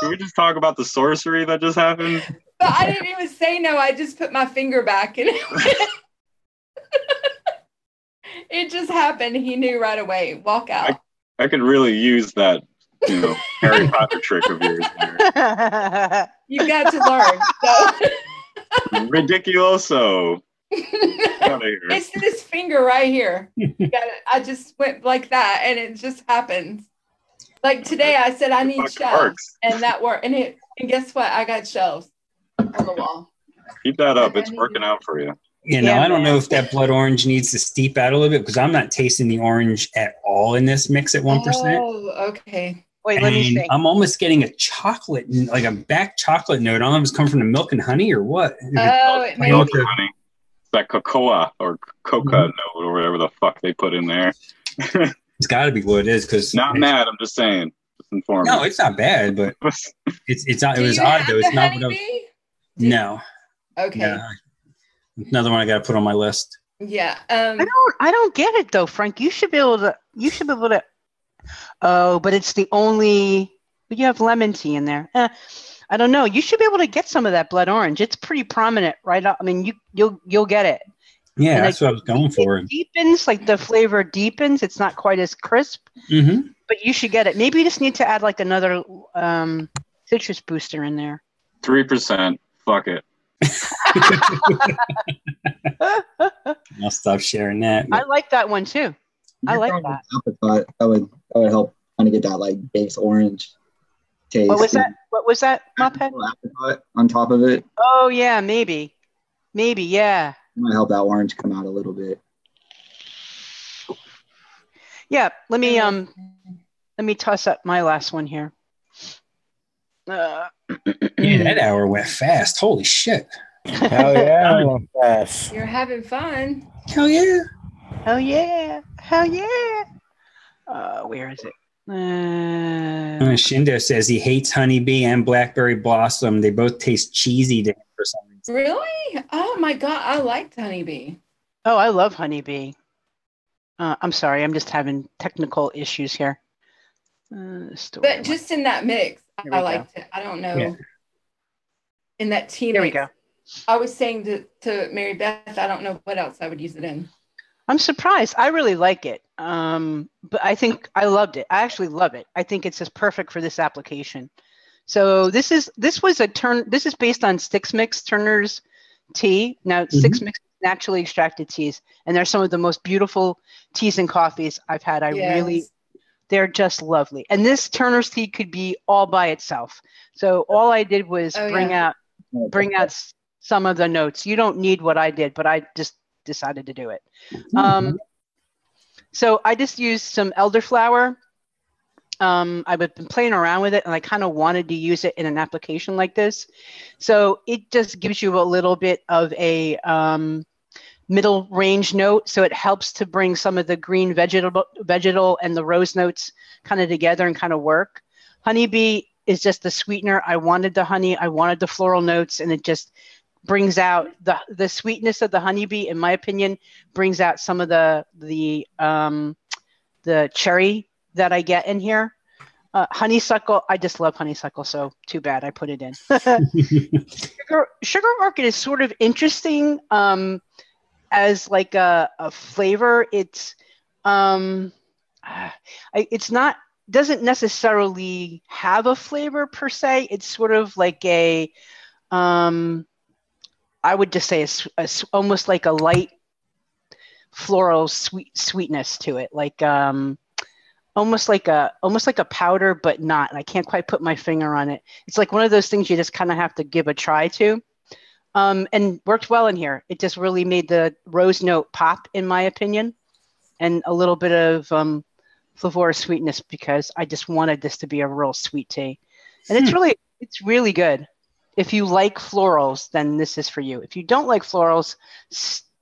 can we just talk about the sorcery that just happened? But I didn't even say no. I just put my finger back and it just happened. He knew right away. Walk out. I could really use that, you know, Harry Potter trick of yours. There. You got to learn. So. Ridiculoso. Get out of here. it's this finger right here. Got. I just went like that, and it just happens. Like today, I said I need shelves, works. and that worked. And it. And guess what? I got shelves on the wall. Keep that up. It's working out for you. You know, Yeah, I don't man. know if that blood orange needs to steep out a little bit because I'm not tasting the orange at all in this mix at 1%. Oh, okay. Wait, let me and see. I'm almost getting a chocolate, like a back chocolate note. I don't know if it's coming from the milk and honey or what. Oh, it may Milk be. or- Honey. It's that cocoa or coca Mhm. note or whatever the fuck they put in there. It's got to be what it is because Not mad. I'm just saying. Just informing. No, it's not bad, but it's it's not. It was odd though. It's not what I was. No, Okay. no. Another one I got to put on my list. Yeah. Um. I don't I don't get it though, Frank. You should be able to you should be able to Oh, but it's the only but you have lemon tea in there. Eh, I don't know. You should be able to get some of that blood orange. It's pretty prominent, right? I mean, you you'll you'll get it. Yeah, And that's what I was going for. It deepens, like the flavor deepens. It's not quite as crisp, hmm but you should get it. Maybe you just need to add like another um, citrus booster in there. Three percent. Fuck it. I'll stop sharing that. I like that one too. I like that. Apricot, that would that would help kind of get that like base orange taste. What was that? What was that, Muppet? and Apricot on top of it Oh yeah, maybe, maybe yeah, might help that orange come out a little bit. yeah. Let me um, let me toss up my last one here. Uh, yeah, that hour went fast. Holy shit. Hell yeah, I want fast. You're having fun. Hell yeah. Hell yeah! Hell yeah! Uh, where is it? Uh, Uh, Shindo says he hates honeybee and blackberry blossom. They both taste cheesy to him for some reason. Really? Oh my god, I liked honeybee. oh, I love honeybee. Uh, I'm sorry, I'm just having technical issues here. Uh, store- But just in that mix, Here we I go. liked it. I don't know. Yeah. In that tea Here we go. I was saying to, to Mary Beth, I don't know what else I would use it in. I'm surprised. I really like it. Um, but I think I loved it. I actually love it. I think it's just perfect for this application. So this is this was a turn. This is based on Sticks Mix Turner's tea. Now Sticks Mix naturally extracted teas, and they're some of the most beautiful teas and coffees I've had. I really Yes. They're just lovely. And this Turner's tea could be all by itself. So all I did was Oh, bring yeah. out bring out some of the notes. You don't need what I did, but I just decided to do it. Um, so I just used some elderflower. Um, I've been playing around with it, and I kind of wanted to use it in an application like this. So it just gives you a little bit of a um, middle range note. So it helps to bring some of the green vegetable, vegetal and the rose notes kind of together and kind of work. Honeybee is just the sweetener. I wanted the honey, I wanted the floral notes, and it just brings out the the sweetness of the honeybee. In my opinion, brings out some of the the um, the cherry that I get in here. Uh, honeysuckle, I just love honeysuckle, so too bad I put it in. sugar, sugar orchid is sort of interesting um, as like a, a flavor. It's um, I, it's not doesn't necessarily have a flavor per se. It's sort of like a um, I would just say a s- a almost like a light floral sweet sweetness to it, like um, almost like a almost like a powder, but not. And I can't quite put my finger on it. It's like one of those things you just kind of have to give a try to. Um, and worked well in here. It just really made the rose note pop, in my opinion, and a little bit of um, flavor sweetness because I just wanted this to be a real sweet tea. And it's really it's really good. If you like florals, then this is for you. If you don't like florals,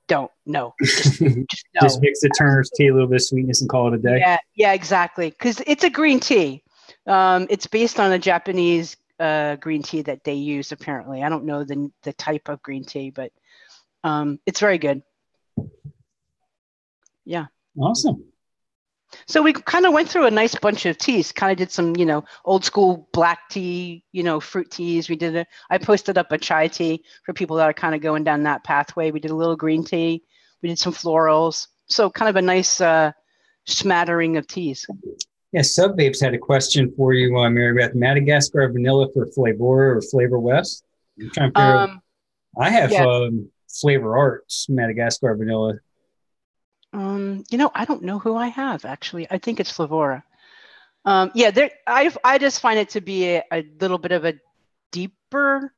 don't. No, just, just no. Just mix the Turner's tea, a little bit of sweetness, and call it a day. Yeah, yeah, exactly. Because it's a green tea. Um, it's based on a Japanese uh, green tea that they use. Apparently, I don't know the the type of green tea, but um, it's very good. Yeah. Awesome. So we kind of went through a nice bunch of teas. Kind of did some, you know, old school black tea, you know, fruit teas. We did a. I posted up a chai tea for people that are kind of going down that pathway. We did a little green tea. We did some florals. So kind of a nice uh, smattering of teas. Yeah, Sub Vapes had a question for you, uh, Mary Beth. Madagascar vanilla for Flavor or Flavor West? I'm trying to figure out- Um, I have yeah. um, Flavor Arts Madagascar vanilla. Um, you know, I don't know who I have actually. I think it's Flavorah. Um, yeah, there. I I just find it to be a, a little bit of a deeper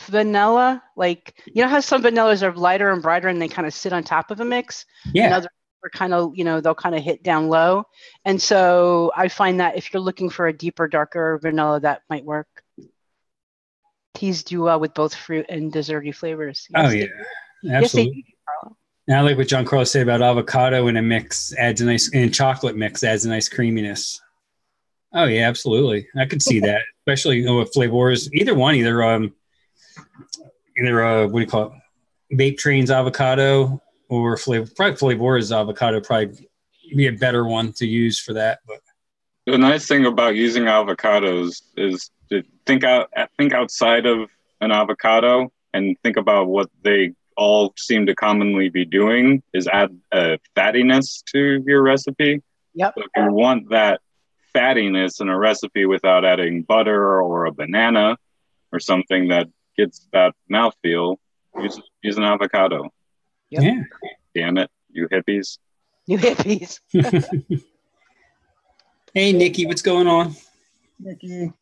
vanilla. Like you know how some vanillas are lighter and brighter and they kind of sit on top of a mix. And Yeah, are kind of you know they'll kind of hit down low. And so I find that if you're looking for a deeper, darker vanilla, that might work. Teas do well with both fruit and desserty flavors. oh Yes, they- yeah, they absolutely. And I like what John Carlos said about avocado in a mix adds a nice and chocolate mix adds a nice creaminess. Oh yeah, absolutely. I could see that, especially you know, with flavors. Either one, either um, either uh, what do you call it? Vape Trains avocado or flavor. Probably flavors avocado probably be a better one to use for that. But the nice thing about using avocados is to think out think outside of an avocado and think about what they all seem to commonly be doing is add a fattiness to your recipe. Yep. So if you want that fattiness in a recipe without adding butter or a banana or something that gets that mouthfeel, use, use an avocado. Yep. Yeah. Damn it, you hippies. You hippies. hey, Nikki, what's going on? Nikki.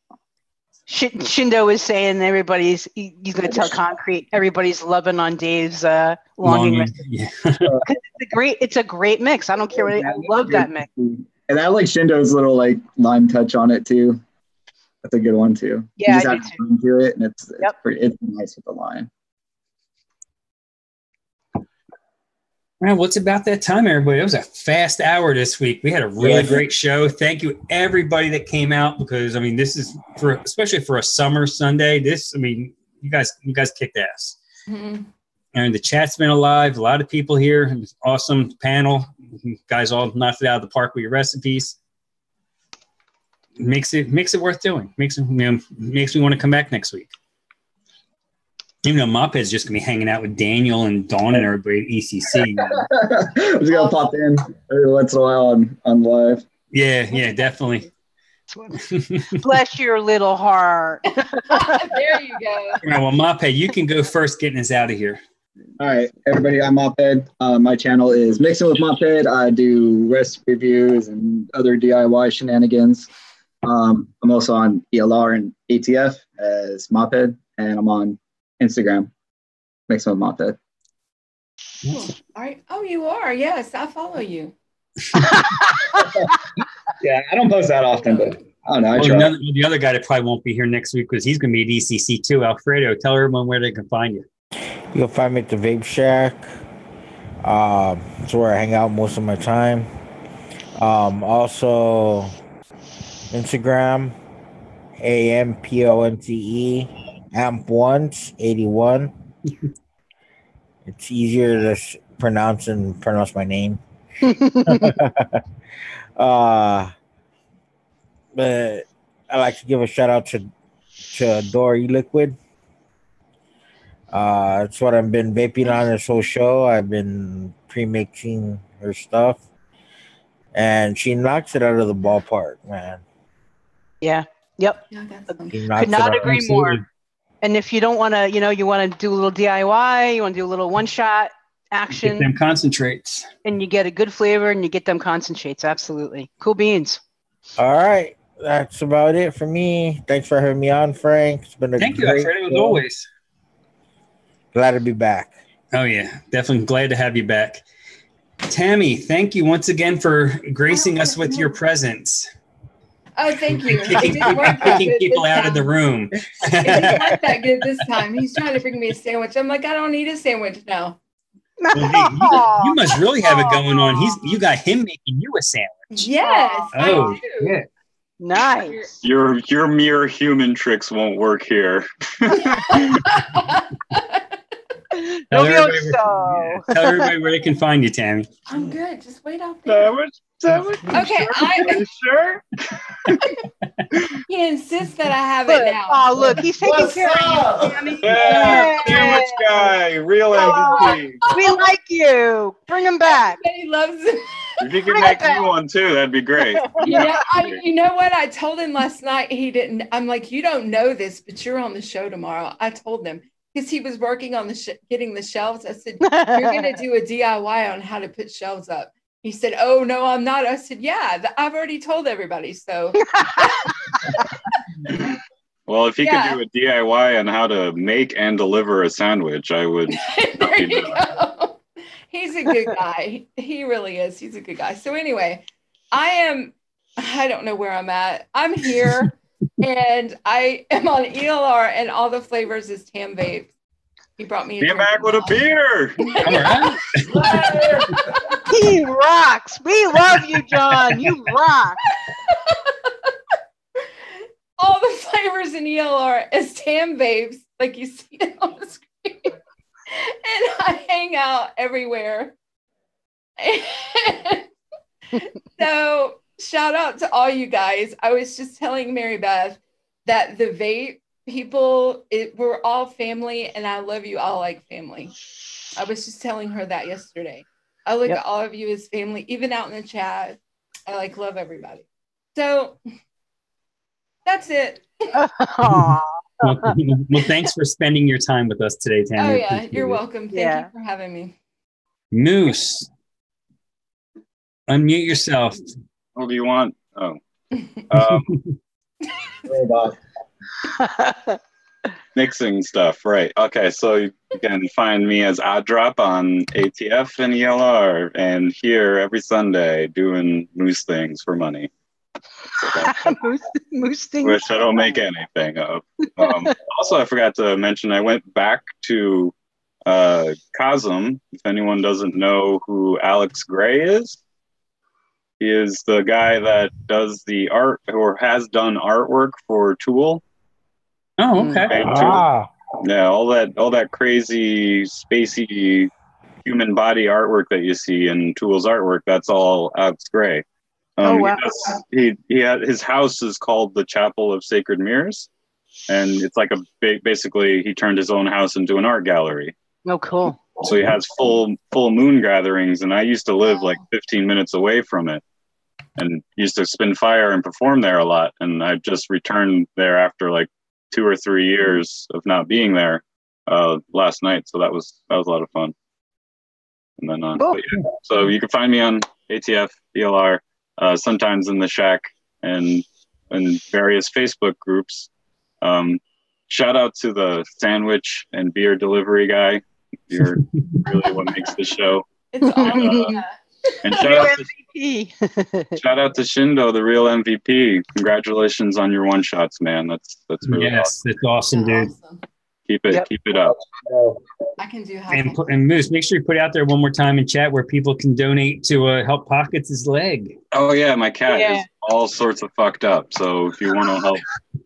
Sh- Shindo is saying everybody's he's going to tell concrete everybody's loving on Dave's uh, longing. Longing. recipe. Yeah. It's a great it's a great mix. I don't care what it, I love that mix. And I like Shindo's little like lime touch on it too. That's a good one too. You Yeah, just I add do too. lime to it, and it's it's, Yep. pretty, it's nice with the lime. Well, what's about that time, everybody? It was a fast hour this week. We had a really Yeah. great show. Thank you, everybody that came out, because I mean, this is for especially for a summer Sunday. This, I mean, you guys, you guys kicked ass. Mhm. And the chat's been alive. A lot of people here. It was awesome panel. You guys all knocked it out of the park with your recipes. Makes it makes it worth doing. Makes it you know, makes me want to come back next week. Even though Mophead's just gonna be hanging out with Daniel and Dawn and everybody at ECC. I'm just gonna pop in every once in a while on, on live. Yeah, yeah, definitely. Bless your little heart. there you go. All right, well, Mophead, you can go first getting us out of here. All right, everybody, I'm Mophead. Uh, my channel is Mixing with Mophead. I do recipe reviews and other DIY shenanigans. Um, I'm also on ELR and ATF as Mophead, and I'm on Instagram, Mixing with Mophead. Cool. All right. Oh, you are. Yes, I follow you. Yeah, I don't post that often, but I don't know. I Well, another, the other guy that probably won't be here next week because he's going to be at ECC too. Alfredo, tell everyone where they can find you. You can find me at the Vape Shack. Um, it's where I hang out most of my time. Um, also Instagram, A M P O N T E, Amp Once eighty one. it's easier to pronounce and pronounce my name. uh, but I like to give a shout out to to Dory Liquid. Uh, that's what I've been vaping on this whole show. I've been pre-mixing her stuff, and she knocks it out of the ballpark, man. yeah. Yep. Yeah, that's some- She knocks Could not agree more. And if you don't want to, you know, you want to do a little DIY, you want to do a little one shot action. Get action, them concentrates. and you get a good flavor and you get them concentrates. Absolutely. Cool beans. All right, that's about it for me. Thanks for having me on, Frank. It's been a Thank you, great Alfredo, as always. Glad to be back. Oh, yeah, definitely glad to have you back. Tammy, thank you once again for gracing us with your presence. Oh, thank you. It Kicking, didn't work kicking people this out of the room. It didn't work that good this time. He's trying to bring me a sandwich. I'm like, I don't need a sandwich now. Well, hey, you, you must really have it going on. He's you got him making you a sandwich. Yes, Oh, I do. yeah. Nice. Your your mere human tricks won't work here. Tell everybody, where, so. yeah, tell everybody where they can find you, Tammy. I'm good. Just wait out there. Sandwich, sandwich. Okay, I, You sure? he insists that I have Look, it now. oh, look, he's taking What's care up? of you, Tammy. Yeah, Yay. sandwich guy, real Oh. MVP. We like you. Bring him back. He loves it. If you could make me one too, that'd be great. You know, I, you know what? I told him last night. He didn't. I'm like, you don't know this, but you're on the show tomorrow. I told him because he was working on the sh- getting the shelves. I said, you're going to do a DIY on how to put shelves up. He said, "Oh no, I'm not." I said, "Yeah, th- I've already told everybody." So Well, if he Yeah. could do a DIY on how to make and deliver a sandwich, I would. there you go. He's a good guy. He really is. He's a good guy. So anyway, I am. I don't know where I'm at. I'm here, and I am on ELR, and all the flavors is Tam Vape. He brought me. a back with a now. beer. He rocks. We love you, John. You rock. all the flavors in ELR as Tam Vapes, like you see it on the screen. and I hang out everywhere. so shout out to all you guys. I was just telling Mary Beth that the vape people, it, we're all family, and I love you all like family. I was just telling her that yesterday. I look Yep. at all of you as family, even out in the chat. I like love everybody. So that's it. Well, well, thanks for spending your time with us today, Tammy. oh yeah, Appreciate you're it. welcome. Thank Yeah. you for having me. Moose, unmute yourself. What do you want? Oh, um, Sorry about- mixing stuff, right? Okay, so you can find me as Oddrop on ATF and ELR, and here every Sunday doing moose things for money. moose, moose things. which I don't make anything of. Um, also, I forgot to mention I went back to uh, Cosm. If anyone doesn't know who Alex Grey is, he is the guy that does the art or has done artwork for Tool. Oh, okay. And Ah, Yeah, all that all that crazy spacey human body artwork that you see in Tool's artwork, that's all Alex Grey. Um, Oh, wow. He, does- he he had his house is called the Chapel of Sacred Mirrors, and it's like a big. Basically, he turned his own house into an art gallery. Oh, cool. So he has full full moon gatherings, and I used to live like 15 minutes away from it, and used to spin fire and perform there a lot. And I just returned there after like two or three years of not being there uh, last night. So that was that was a lot of fun. And then on, Cool. but yeah, so you can find me on ATF ELR, uh, sometimes in the Shack and in various Facebook groups. Um, shout out to the sandwich and beer delivery guy. You're really what makes the show. It's all Uh, yeah. And shout out, to, shout out to Shindo, the real MVP. Congratulations on your one shots, man. That's that's really awesome. Yes, that's awesome, dude. Awesome. Keep it Yep. keep it up. I can do half. And, and Moose, make sure you put out there one more time in chat where people can donate to uh, help Pockets his leg. Oh yeah, my cat Yeah. is all sorts of fucked up. So if you want to help,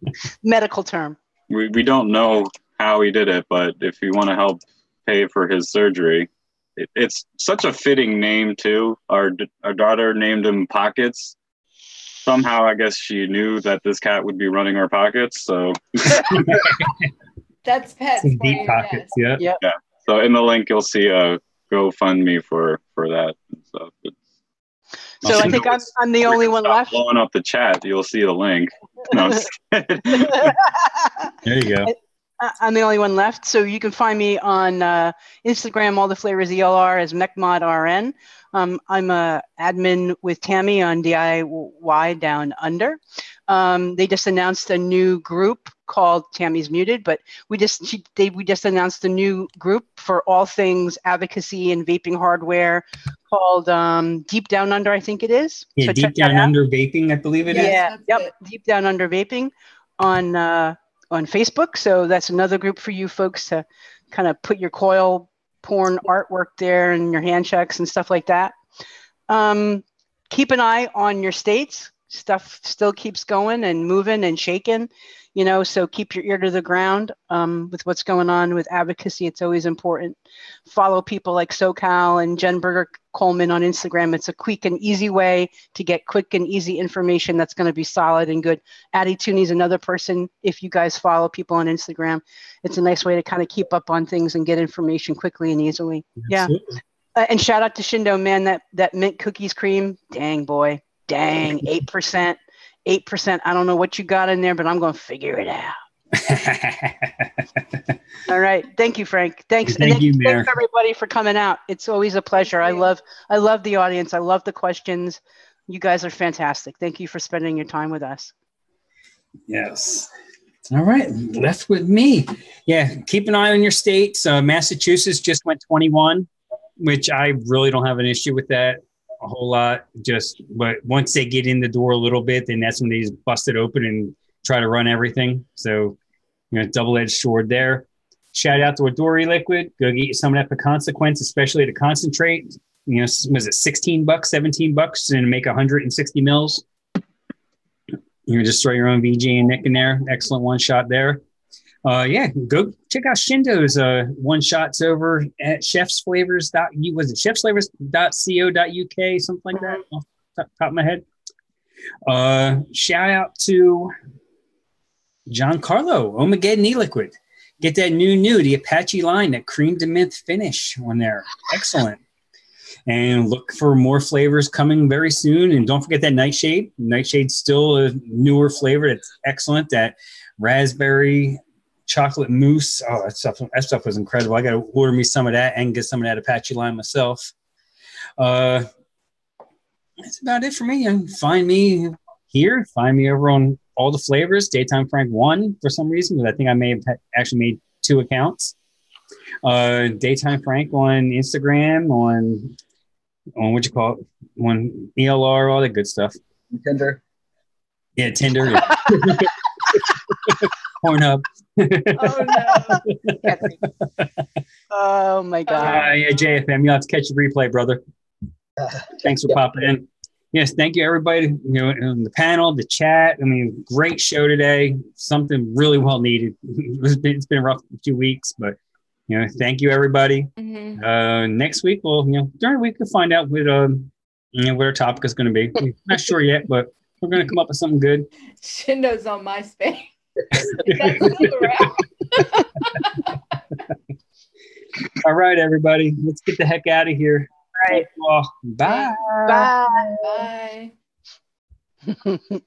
Medical term. we, we don't know how he did it, but if you want to help pay for his surgery, it, it's such a fitting name too. Our our daughter named him Pockets. Somehow, I guess she knew that this cat would be running our pockets. So, That's pets. Some deep you, pockets. yes. Yeah. so in the link you'll see a GoFundMe for for that. and stuff. It's- So I think I'm, I'm the only one left. Blowing up the chat, you'll see the link. No, I'm just. There you go. I- I'm the only one left. So you can find me on uh, Instagram, all the flavors ELR as MechModRN. Um, I'm a admin with Tammy on DIY Down Under. Um, they just announced a new group called Tammy's Muted, but we just she, they, we just announced a new group for all things advocacy and vaping hardware called um, Deep Down Under, I think it is. Yeah, So deep down under vaping, I believe it is. Yes, yeah, yep. it. Deep down under vaping on uh, on Facebook. So that's another group for you folks to kind of put your coil porn artwork there and your hand checks and stuff like that. Um, keep an eye on your states. Stuff still keeps going and moving and shaking, you know. So keep your ear to the ground um, with what's going on with advocacy. It's always important. Follow people like SoCal and Jen Berger Coleman on Instagram. It's a quick and easy way to get quick and easy information that's going to be solid and good. Addie Tooney is another person. If you guys follow people on Instagram, it's a nice way to kind of keep up on things and get information quickly and easily. Yeah. Uh, and shout out to Shindo, man. That that mint cookies cream, dang boy, dang, eight percent, eight percent. I don't know what you got in there, but I'm going to figure it out. All right, thank you, Frank. Thanks, Thank and you, Mayor. thanks everybody for coming out. It's always a pleasure. I love I love the audience. I love the questions. You guys are fantastic. Thank you for spending your time with us. Yes. All right, left with me. Yeah, keep an eye on your states. Uh, Massachusetts just went 21, which I really don't have an issue with that a whole lot. Just, but once they get in the door a little bit, then that's when they just bust it open and try to run everything. So, you know, double edged sword there. Shout out to Adore eLiquid. Go get you some of that for consequence, especially to concentrate. You know, was it 16 bucks, 17 bucks, and make 160 mils? You can just throw your own VG and nic in there. Excellent one shot there. Uh, yeah, go check out Shindo's uh, one shots over at chef's flavors. Dot, was it chef's flavors.co.uk, something like that, off the top of my head. Uh, shout out to John Carlo, Omegaden e-liquid. Get that new new, the Apache line, that cream de mint finish on there. Excellent. And look for more flavors coming very soon. And don't forget that Nightshade. Nightshade's still a newer flavor. It's excellent. That raspberry chocolate mousse. Oh, that stuff, that stuff was incredible. I got to order me some of that and get some of that Apache line myself. Uh, that's about it for me. And find me here. Find me over on all the flavors. Daytime Frank one for some reason, but I think I may have actually made two accounts. Uh, Daytime Frank on Instagram, on on what you call it, on ELR, all that good stuff. Tinder. Yeah, Tinder. Yeah. Pornhub. Oh no. Oh my Uh, god. yeah, JFM. You will have to catch the replay, brother. Thanks for Yeah. popping in. Yes, thank you everybody. You know, on the panel, the chat. I mean, great show today. Something really well needed. It's been, it's been a rough few weeks, but you know, thank you everybody. Mhm. Uh, next week, we'll you know during the week we'll find out what um you know what our topic is going to be. We're not sure yet, but we're going to come up with something good. Shindo's on MySpace. That's still around. All right, everybody, let's get the heck out of here. All right. Well, bye. Bye. Bye.